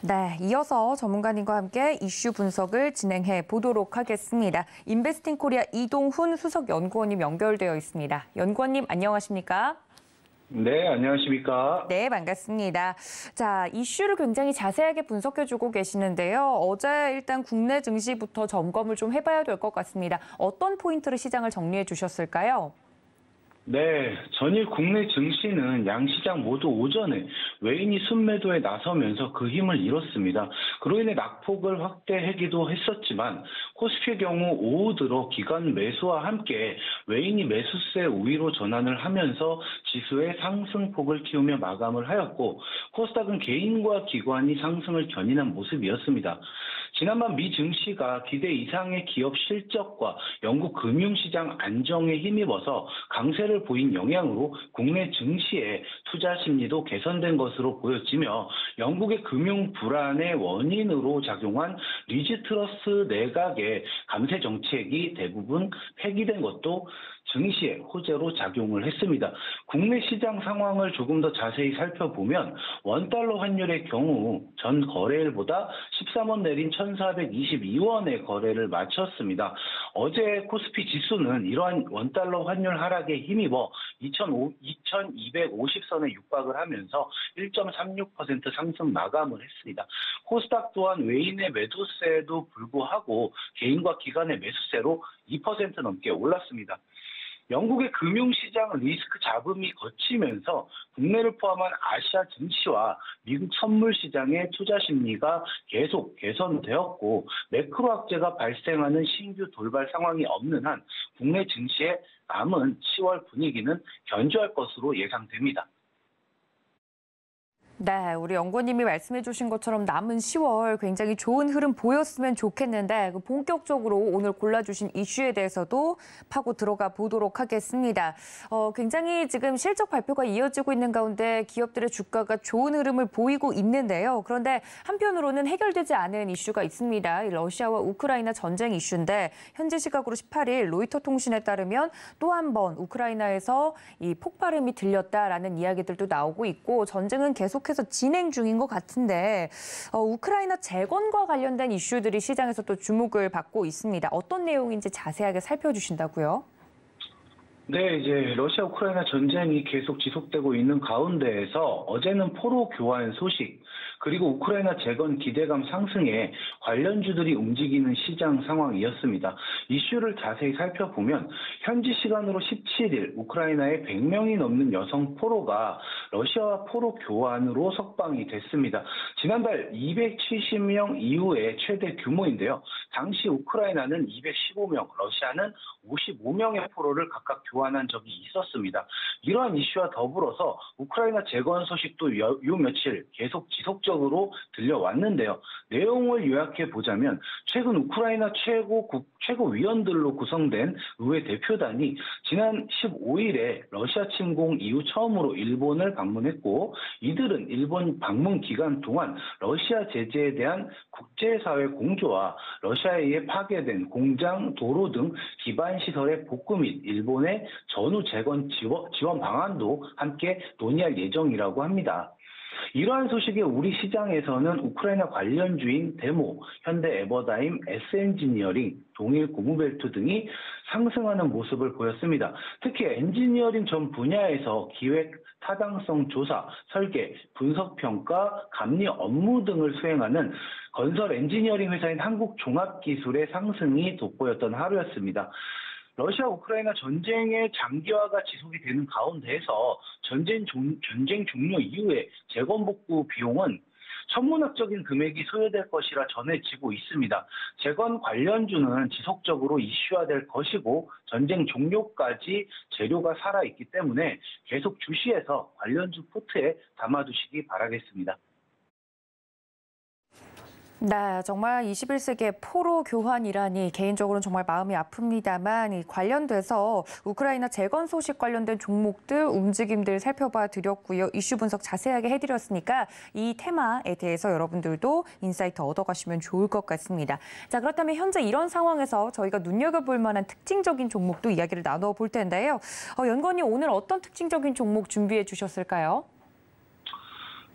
네, 이어서 전문가님과 함께 이슈 분석을 진행해 보도록 하겠습니다. 인베스팅 코리아 이동훈 수석 연구원님 연결되어 있습니다. 연구원님 안녕하십니까? 네, 안녕하십니까. 네, 반갑습니다. 자, 이슈를 굉장히 자세하게 분석해주고 계시는데요. 어제 일단 국내 증시부터 점검을 좀 해봐야 될 것 같습니다. 어떤 포인트를 시장을 정리해 주셨을까요? 네, 전일 국내 증시는 양시장 모두 오전에 외인이 순매도에 나서면서 그 힘을 잃었습니다. 그로 인해 낙폭을 확대하기도 했었지만 코스피의 경우 오후 들어 기관 매수와 함께 외인이 매수세 우위로 전환을 하면서 지수의 상승폭을 키우며 마감을 하였고 코스닥은 개인과 기관이 상승을 견인한 모습이었습니다. 지난밤 미 증시가 기대 이상의 기업 실적과 영국 금융시장 안정에 힘입어서 강세를 보인 영향으로 국내 증시의 투자 심리도 개선된 것으로 보여지며 영국의 금융 불안의 원인으로 작용한 리즈 트러스 내각의 감세 정책이 대부분 폐기된 것도 증시에 호재로 작용을 했습니다. 국내 시장 상황을 조금 더 자세히 살펴보면 원달러 환율의 경우 전 거래일보다 13원 내린 1,422원의 거래를 마쳤습니다. 어제 코스피 지수는 이러한 원달러 환율 하락에 힘입어 2,250선에 육박을 하면서 1.36% 상승 마감을 했습니다. 코스닥 또한 외인의 매도세에도 불구하고 개인과 기관의 매수세로 2% 넘게 올랐습니다. 영국의 금융시장 리스크 잡음이 거치면서 국내를 포함한 아시아 증시와 미국 선물 시장의 투자 심리가 계속 개선되었고 매크로 악재가 발생하는 신규 돌발 상황이 없는 한 국내 증시의 남은 10월 분위기는 견조할 것으로 예상됩니다. 네, 우리 연구원님이 말씀해 주신 것처럼 남은 10월 굉장히 좋은 흐름 보였으면 좋겠는데 그 본격적으로 오늘 골라주신 이슈에 대해서도 파고 들어가 보도록 하겠습니다. 어, 굉장히 지금 실적 발표가 이어지고 있는 가운데 기업들의 주가가 좋은 흐름을 보이고 있는데요. 그런데 한편으로는 해결되지 않은 이슈가 있습니다. 이 러시아와 우크라이나 전쟁 이슈인데 현재 시각으로 18일 로이터 통신에 따르면 또 한 번 우크라이나에서 이 폭발음이 들렸다라는 이야기들도 나오고 있고 전쟁은 계속 계속해서 진행 중인 것 같은데 어, 우크라이나 재건과 관련된 이슈들이 시장에서 또 주목을 받고 있습니다. 어떤 내용인지 자세하게 살펴주신다고요? 네, 이제 러시아 우크라이나 전쟁이 계속 지속되고 있는 가운데에서 어제는 포로 교환 소식 그리고 우크라이나 재건 기대감 상승에 관련주들이 움직이는 시장 상황이었습니다. 이슈를 자세히 살펴보면 현지 시간으로 17일 우크라이나의 100명이 넘는 여성 포로가 러시아와 포로 교환으로 석방이 됐습니다. 지난달 270명 이후에 최대 규모인데요. 당시 우크라이나는 215명, 러시아는 55명의 포로를 각각 교환한 적이 있었습니다. 이러한 이슈와 더불어서 우크라이나 재건 소식도 요, 요 며칠 계속 지속적 으로 들려왔는데요. 내용을 요약해 보자면 최근 우크라이나 최고 국, 최고위원들로 구성된 의회 대표단이 지난 15일에 러시아 침공 이후 처음으로 일본을 방문했고 이들은 일본 방문 기간 동안 러시아 제재에 대한 국제사회 공조와 러시아에 의해 파괴된 공장, 도로 등 기반 시설의 복구 및 일본의 전후 재건 지원 방안도 함께 논의할 예정이라고 합니다. 이러한 소식에 우리 시장에서는 우크라이나 관련주인 대모, 현대 에버다임, S엔지니어링, 동일 고무벨트 등이 상승하는 모습을 보였습니다. 특히 엔지니어링 전 분야에서 기획, 타당성 조사, 설계, 분석 평가, 감리 업무 등을 수행하는 건설 엔지니어링 회사인 한국종합기술의 상승이 돋보였던 하루였습니다. 러시아 우크라이나 전쟁의 장기화가 지속이 되는 가운데에서 전쟁, 종, 전쟁 종료 이후에 재건 복구 비용은 천문학적인 금액이 소요될 것이라 전해지고 있습니다. 재건 관련주는 지속적으로 이슈화될 것이고 전쟁 종료까지 재료가 살아있기 때문에 계속 주시해서 관련주 포트에 담아두시기 바라겠습니다. 네, 정말 21세기의 포로 교환이라니 개인적으로는 정말 마음이 아픕니다만 관련돼서 우크라이나 재건 소식 관련된 종목들 움직임들 살펴봐 드렸고요. 이슈 분석 자세하게 해드렸으니까 이 테마에 대해서 여러분들도 insight 얻어가시면 좋을 것 같습니다. 자, 그렇다면 현재 이런 상황에서 저희가 눈여겨볼 만한 특징적인 종목도 이야기를 나눠볼 텐데요. 어, 연건이 오늘 어떤 특징적인 종목 준비해 주셨을까요?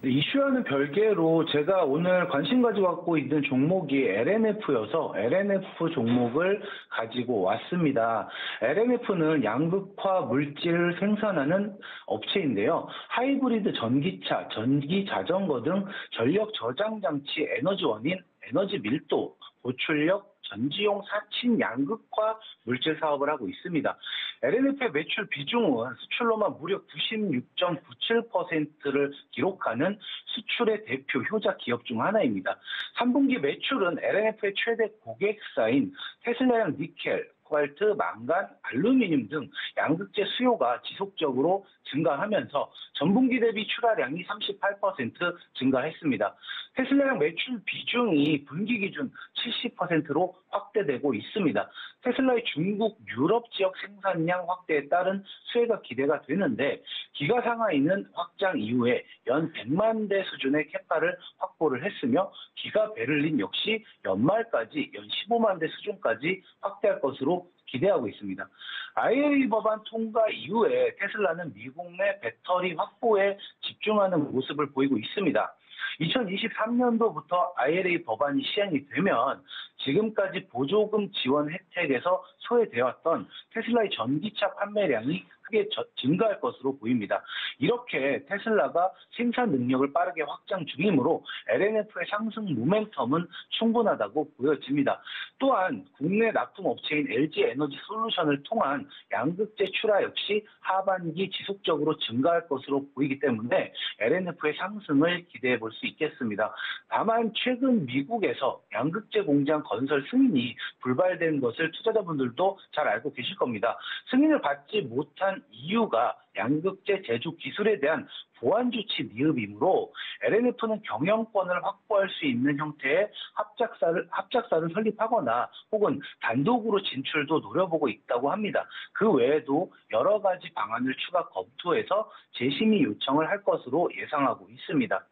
이슈와는 별개로 제가 오늘 관심 가지고 있는 종목이 LNF여서 LNF 종목을 가지고 왔습니다. LNF는 양극화 물질을 생산하는 업체인데요. 하이브리드 전기차, 전기 자전거 등 전력 저장 장치 에너지 원인, 에너지 밀도, 보출력, 전지용 사친 양극화 물질 사업을 하고 있습니다. LNF의 매출 비중은 수출로만 무려 96.97%를 기록하는 수출의 대표 효자 기업 중 하나입니다. 3분기 매출은 LNF의 최대 고객사인 테슬라랑 니켈, 코발트, 망간, 알루미늄 등 양극재 수요가 지속적으로 증가하면서 전분기 대비 출하량이 38% 증가했습니다. 테슬라형 매출 비중이 분기 기준 70%로 확대되고 있습니다. 테슬라의 중국, 유럽 지역 생산량 확대에 따른 수혜가 기대가 되는데 기가 상하이는 확장 이후에 연 100만 대 수준의 캐파를 확보를 했으며 기가 베를린 역시 연말까지 연 15만 대 수준까지 확대할 것으로 기대하고 있습니다. IRA 법안 통과 이후에 테슬라는 미국 내 배터리 확보에 집중하는 모습을 보이고 있습니다. 2023년도부터 IRA 법안이 시행이 되면 지금까지 보조금 지원 혜택에서 소외되어 왔던 테슬라의 전기차 판매량이 크게 증가할 것으로 보입니다. 이렇게 테슬라가 생산 능력을 빠르게 확장 중이므로 LNF의 상승 모멘텀은 충분하다고 보여집니다. 또한 국내 납품 업체인 LG 에너지 솔루션을 통한 양극재 출하 역시 하반기 지속적으로 증가할 것으로 보이기 때문에 LNF의 상승을 기대해 볼 수 있겠습니다. 다만 최근 미국에서 양극재 공장 건설 승인이 불발된 것을 투자자분들도 잘 알고 계실 겁니다. 승인을 받지 못한 이유가 양극재 제조 기술에 대한 보안 조치 미흡이므로 LNF는 경영권을 확보할 수 있는 형태의 합작사를 합작사를 설립하거나 혹은 단독으로 진출도 노려보고 있다고 합니다. 그 외에도 여러 가지 방안을 추가 검토해서 재심의 요청을 할 것으로 예상하고 있습니다.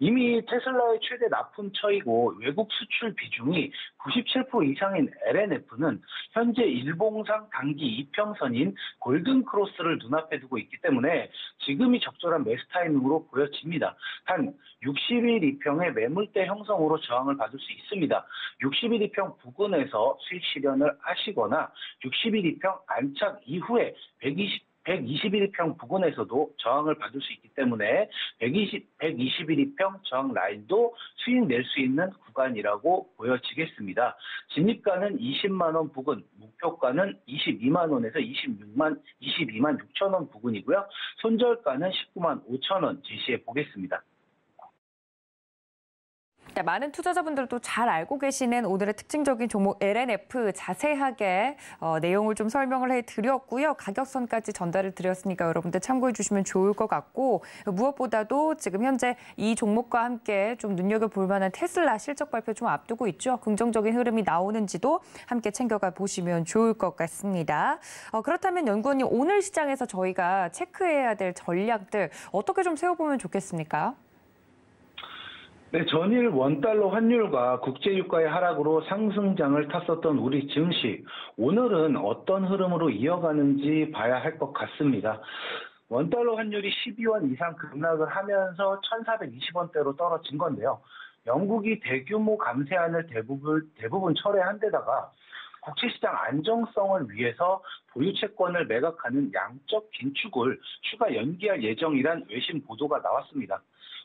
이미 테슬라의 최대 납품처이고 외국 수출 비중이 97% 이상인 LNF는 현재 일봉상 단기 이평선인 골든 크로스를 눈앞에 두고 있기 때문에 지금이 적절한 매수 타이밍으로 보여집니다. 단 60일 이평의 매물대 형성으로 저항을 받을 수 있습니다. 60일 이평 부근에서 수익 실현을 하시거나 60일 이평 안착 이후에 120 121평 부근에서도 저항을 받을 수 있기 때문에 120, 121평 저항 라인도 수익 낼 수 있는 구간이라고 보여지겠습니다. 진입가는 20만 원 부근, 목표가는 22만 원에서 26만 22만 6천 원 부근이고요. 손절가는 19만 5천 원 제시해 보겠습니다. 네, 많은 투자자분들도 잘 알고 계시는 오늘의 특징적인 종목 LNF 자세하게 어, 내용을 좀 설명을 해드렸고요. 가격선까지 전달을 드렸으니까 여러분들 참고해 주시면 좋을 것 같고 무엇보다도 지금 현재 이 종목과 함께 좀 눈여겨볼 만한 테슬라 실적 발표 좀 앞두고 있죠. 긍정적인 흐름이 나오는지도 함께 챙겨가 보시면 좋을 것 같습니다. 어, 그렇다면 연구원님 오늘 시장에서 저희가 체크해야 될 전략들 어떻게 좀 세워보면 좋겠습니까? 네, 전일 원달러 환율과 국제유가의 하락으로 상승장을 탔었던 우리 증시, 오늘은 어떤 흐름으로 이어가는지 봐야 할 것 같습니다. 원달러 환율이 12원 이상 급락을 하면서 1,420원대로 떨어진 건데요. 영국이 대규모 감세안을 대부분, 대부분 철회한 데다가 국제시장 안정성을 위해서 보유채권을 매각하는 양적 긴축을 추가 연기할 예정이란 외신 보도가 나왔습니다.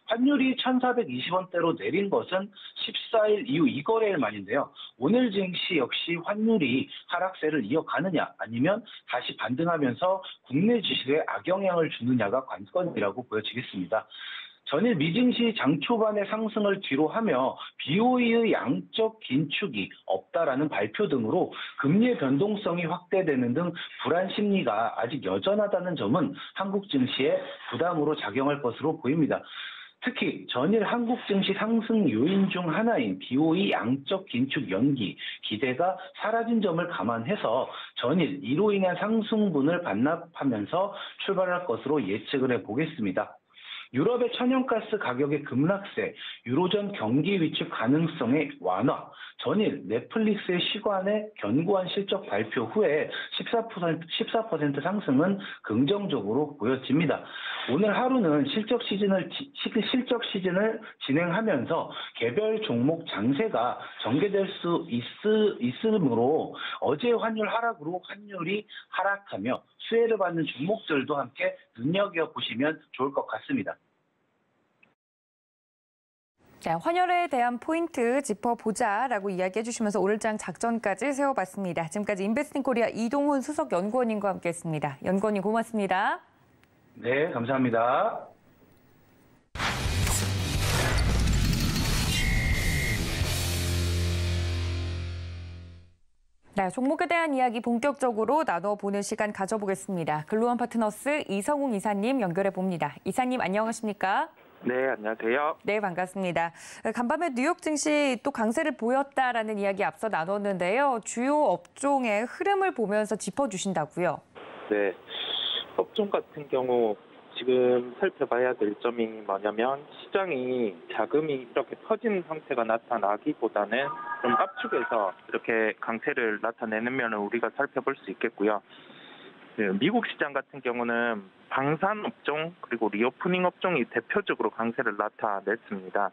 환율이 1,420원대로 내린 것은 14일 이후 2거래일 만인데요. 오늘 증시 역시 환율이 하락세를 이어가느냐 아니면 다시 반등하면서 국내 주식에 악영향을 주느냐가 관건이라고 보여지겠습니다. 전일 미증시 장 초반의 상승을 뒤로하며 BOE의 양적 긴축이 없다라는 발표 등으로 금리의 변동성이 확대되는 등 불안 심리가 아직 여전하다는 점은 한국 증시에 부담으로 작용할 것으로 보입니다. 특히 전일 한국 증시 상승 요인 중 하나인 BOE 양적 긴축 연기 기대가 사라진 점을 감안해서 전일 이로 인한 상승분을 반납하면서 출발할 것으로 예측을 해보겠습니다. 유럽의 천연가스 가격의 급락세, 유로존 경기 위축 가능성의 완화, 전일 넷플릭스의 시관의 견고한 실적 발표 후에 14%, 14% 상승은 긍정적으로 보여집니다. 오늘 하루는 실적 시즌을 실적 시즌을 진행하면서 개별 종목 장세가 전개될 수 있, 있으므로 어제 환율 하락으로 환율이 하락하며 수혜를 받는 종목들도 함께 눈여겨 보시면 좋을 것 같습니다. 네, 환율에 대한 포인트 짚어보자라고 이야기해 주시면서 오늘장 작전까지 세워봤습니다. 지금까지 인베스팅 코리아 이동훈 수석 연구원님과 함께했습니다. 연구원님 고맙습니다. 네, 감사합니다. 네, 종목에 대한 이야기 본격적으로 나눠보는 시간 가져보겠습니다. 글로원 파트너스 이성웅 이사님 연결해 봅니다. 이사님 안녕하십니까? 네, 안녕하세요. 네, 반갑습니다. 간밤에 뉴욕 증시 또 강세를 보였다라는 이야기 앞서 나눴는데요. 주요 업종의 흐름을 보면서 짚어주신다고요? 네, 업종 같은 경우 지금 살펴봐야 될 점이 뭐냐면 시장이 자금이 이렇게 퍼지는 상태가 나타나기보다는 좀 압축해서 이렇게 강세를 나타내는 면을 우리가 살펴볼 수 있겠고요. 그 미국 시장 같은 경우는 방산 업종 그리고 reopening 업종이 대표적으로 강세를 나타냈습니다.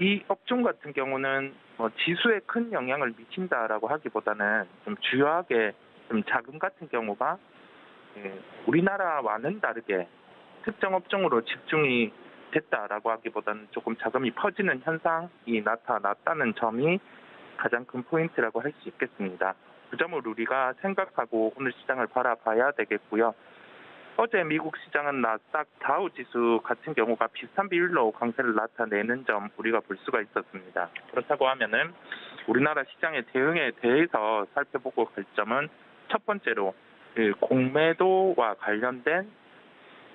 이 업종 같은 경우는 뭐 지수에 큰 영향을 미친다라고 하기보다는 좀 주요하게 좀 자금 같은 경우가 예, 우리나라와는 다르게 특정 업종으로 집중이 됐다라고 하기보다는 조금 자금이 퍼지는 현상이 나타났다는 점이 가장 큰 포인트라고 할 수 있겠습니다. 그 점을 우리가 생각하고 오늘 시장을 바라봐야 되겠고요. 어제 미국 시장은 나스닥 다우 지수 같은 경우가 비슷한 비율로 강세를 나타내는 점 우리가 볼 수가 있었습니다. 그렇다고 하면은 우리나라 시장의 대응에 대해서 살펴보고 갈 점은 첫 번째로 그 공매도와 관련된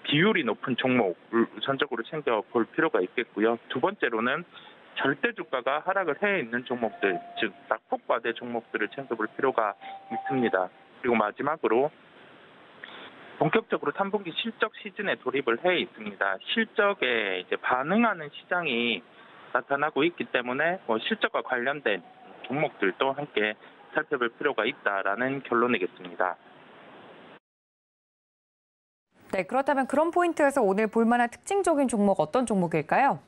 비율이 높은 종목을 우선적으로 챙겨 볼 필요가 있겠고요. 두 번째로는 절대 주가가 하락을 해 있는 종목들, 즉 낙폭과대 종목들을 챙겨볼 필요가 있습니다. 그리고 마지막으로 본격적으로 3분기 실적 시즌에 돌입을 해 있습니다. 실적에 이제 반응하는 시장이 나타나고 있기 때문에 뭐 실적과 관련된 종목들도 함께 살펴볼 필요가 있다라는 결론이겠습니다. 네, 그렇다면 그런 포인트에서 오늘 볼만한 특징적인 종목 어떤 종목일까요?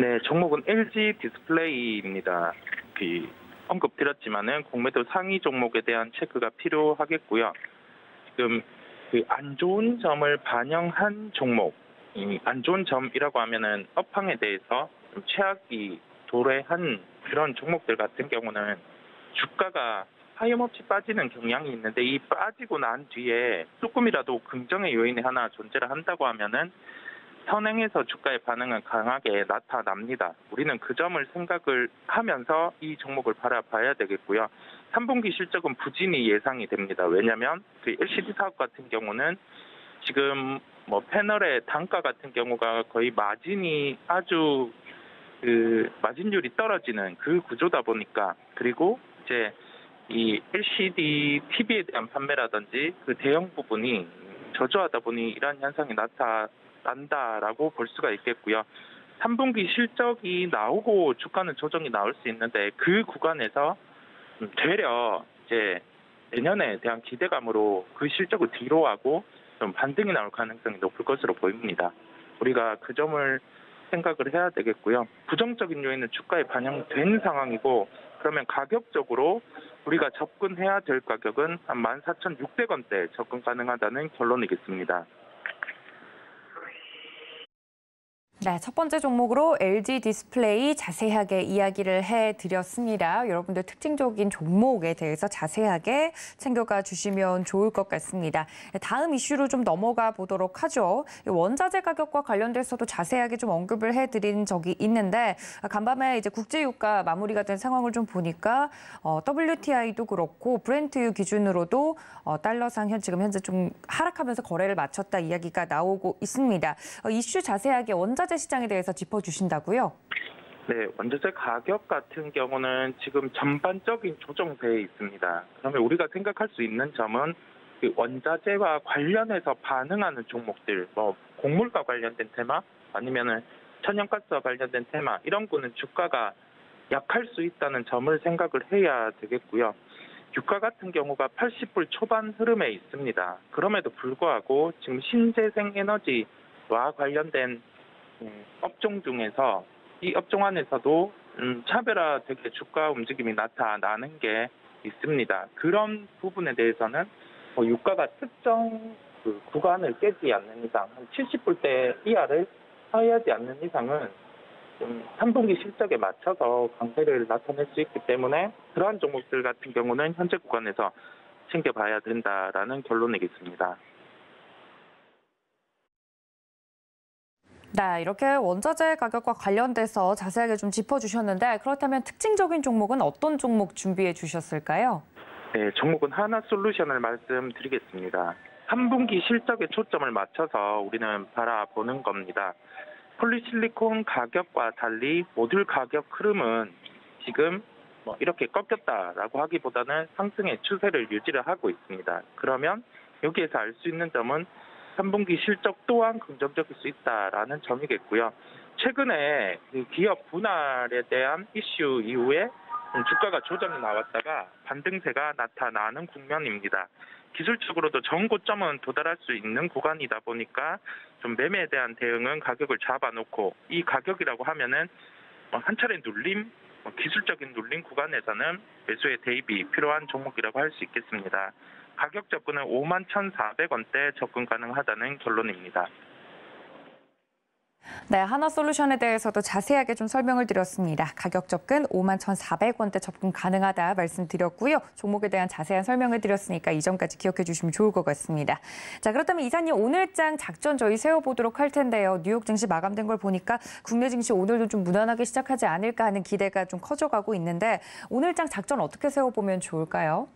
네, 종목은 LG 디스플레이입니다. 그 언급드렸지만은 공매도 상위 종목에 대한 체크가 필요하겠고요. 지금 그 안 좋은 점을 반영한 종목, 이안 좋은 점이라고 하면은 업황에 대해서 좀 최악이 도래한 그런 종목들 같은 경우는 주가가 하염없이 빠지는 경향이 있는데 이 빠지고 난 뒤에 조금이라도 긍정의 요인이 하나 존재를 한다고 하면은 선행에서 주가의 반응은 강하게 나타납니다. 우리는 그 점을 생각을 하면서 이 종목을 바라봐야 되겠고요. 3분기 실적은 부진이 예상이 됩니다. 왜냐하면 그 LCD 사업 같은 경우는 지금 뭐 패널의 단가 같은 경우가 거의 마진이 아주 그 마진율이 떨어지는 그 구조다 보니까 그리고 이제 이 LCD TV에 대한 판매라든지 그 대형 부분이 저조하다 보니 이러한 현상이 나타난다라고 볼 수가 있겠고요. 3분기 실적이 나오고 주가는 조정이 나올 수 있는데 그 구간에서 되려 이제 내년에 대한 기대감으로 그 실적을 뒤로 하고 좀 반등이 나올 가능성이 높을 것으로 보입니다. 우리가 그 점을 생각을 해야 되겠고요. 부정적인 요인은 주가에 반영된 상황이고 그러면 가격적으로 우리가 접근해야 될 가격은 한 14,600원대 접근 가능하다는 결론이겠습니다. 네, 첫 번째 종목으로 LG 디스플레이 자세하게 이야기를 해드렸습니다. 여러분들 특징적인 종목에 대해서 자세하게 챙겨가 주시면 좋을 것 같습니다. 다음 이슈로 좀 넘어가 보도록 하죠. 원자재 가격과 관련돼서도 자세하게 좀 언급을 해드린 적이 있는데 간밤에 이제 국제유가 마무리가 된 상황을 좀 보니까 어, WTI도 그렇고 브렌트유 기준으로도 어, 달러상 현 지금 현재 좀 하락하면서 거래를 마쳤다 이야기가 나오고 있습니다. 어, 이슈 자세하게 원자재 시장에 대해서 짚어주신다고요? 네, 원자재 가격 같은 경우는 지금 전반적인 조정세에 있습니다. 그러면 우리가 생각할 수 있는 점은 그 원자재와 관련해서 반응하는 종목들, 뭐 곡물과 관련된 테마 아니면은 천연가스와 관련된 테마 이런 거는 주가가 약할 수 있다는 점을 생각을 해야 되겠고요. 유가 같은 경우가 80불 초반 흐름에 있습니다. 그럼에도 불구하고 지금 신재생 에너지와 관련된 음, 업종 중에서 이 업종 안에서도 음, 차별화되게 주가 움직임이 나타나는 게 있습니다. 그런 부분에 대해서는 뭐 유가가 특정 그 구간을 깨지 않는 이상, 한 70불대 이하를 하회하지 않는 이상은 좀 3분기 실적에 맞춰서 강세를 나타낼 수 있기 때문에 그러한 종목들 같은 경우는 현재 구간에서 챙겨봐야 된다라는 결론이겠습니다. 네, 이렇게 원자재 가격과 관련돼서 자세하게 좀 짚어주셨는데 그렇다면 특징적인 종목은 어떤 종목 준비해 주셨을까요? 네, 종목은 하나솔루션을 말씀드리겠습니다. 3분기 실적에 초점을 맞춰서 우리는 바라보는 겁니다. 폴리실리콘 가격과 달리 모듈 가격 흐름은 지금 뭐 이렇게 꺾였다라고 하기보다는 상승의 추세를 유지를 하고 있습니다. 그러면 여기에서 알 수 있는 점은 3분기 실적 또한 긍정적일 수 있다라는 점이겠고요. 최근에 그 기업 분할에 대한 이슈 이후에 주가가 조정이 나왔다가 반등세가 나타나는 국면입니다. 기술적으로도 전 고점은 도달할 수 있는 구간이다 보니까 좀 매매에 대한 대응은 가격을 잡아놓고 이 가격이라고 하면은 뭐한 차례 눌림, 뭐 기술적인 눌림 구간에서는 매수의 대입이 필요한 종목이라고 할 수 있겠습니다. 가격 접근은 5만 1,400원대 접근 가능하다는 결론입니다. 네, 하나솔루션에 대해서도 자세하게 좀 설명을 드렸습니다. 가격 접근 5만 1,400원대 접근 가능하다 말씀드렸고요. 종목에 대한 자세한 설명을 드렸으니까 이 점까지 기억해 주시면 좋을 것 같습니다. 자, 그렇다면 이사님 오늘장 작전 저희 세워보도록 할 텐데요. 뉴욕 증시 마감된 걸 보니까 국내 증시 오늘도 좀 무난하게 시작하지 않을까 하는 기대가 좀 커져가고 있는데 오늘장 작전 어떻게 세워보면 좋을까요?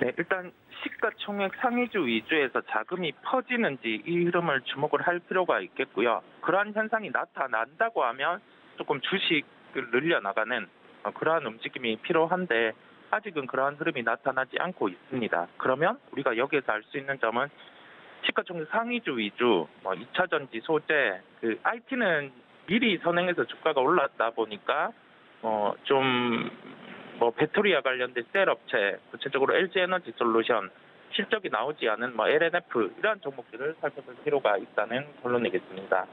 네, 일단 시가총액 상위주 위주에서 자금이 퍼지는지 이 흐름을 주목을 할 필요가 있겠고요. 그러한 현상이 나타난다고 하면 조금 주식을 늘려나가는 어, 그러한 움직임이 필요한데 아직은 그러한 흐름이 나타나지 않고 있습니다. 그러면 우리가 여기에서 알 수 있는 점은 시가총액 상위주 위주, 뭐 2차 전지, 소재, 그 IT는 미리 선행해서 주가가 올랐다 보니까 어좀 뭐 배터리와 관련된 셀 업체, 구체적으로 LG 에너지 솔루션, 실적이 나오지 않은 뭐 LNF 이러한 종목들을 살펴볼 필요가 있다는 결론이겠습니다.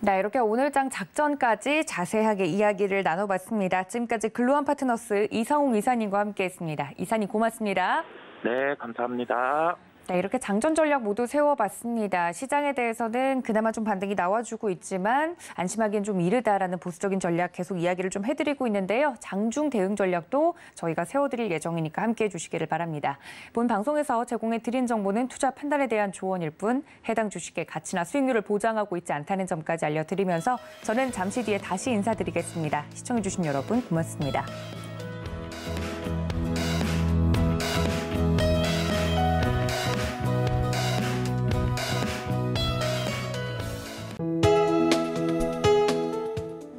네, 이렇게 오늘장 작전까지 자세하게 이야기를 나눠봤습니다. 지금까지 글로한 파트너스 이성웅 이사님과 함께했습니다. 이사님 고맙습니다. 네, 감사합니다. 네, 이렇게 장전 전략 모두 세워봤습니다. 시장에 대해서는 그나마 좀 반등이 나와주고 있지만 안심하기엔 좀 이르다라는 보수적인 전략 계속 이야기를 좀 해드리고 있는데요. 장중 대응 전략도 저희가 세워드릴 예정이니까 함께해 주시기를 바랍니다. 본 방송에서 제공해드린 정보는 투자 판단에 대한 조언일 뿐 해당 주식의 가치나 수익률을 보장하고 있지 않다는 점까지 알려드리면서 저는 잠시 뒤에 다시 인사드리겠습니다. 시청해주신 여러분 고맙습니다.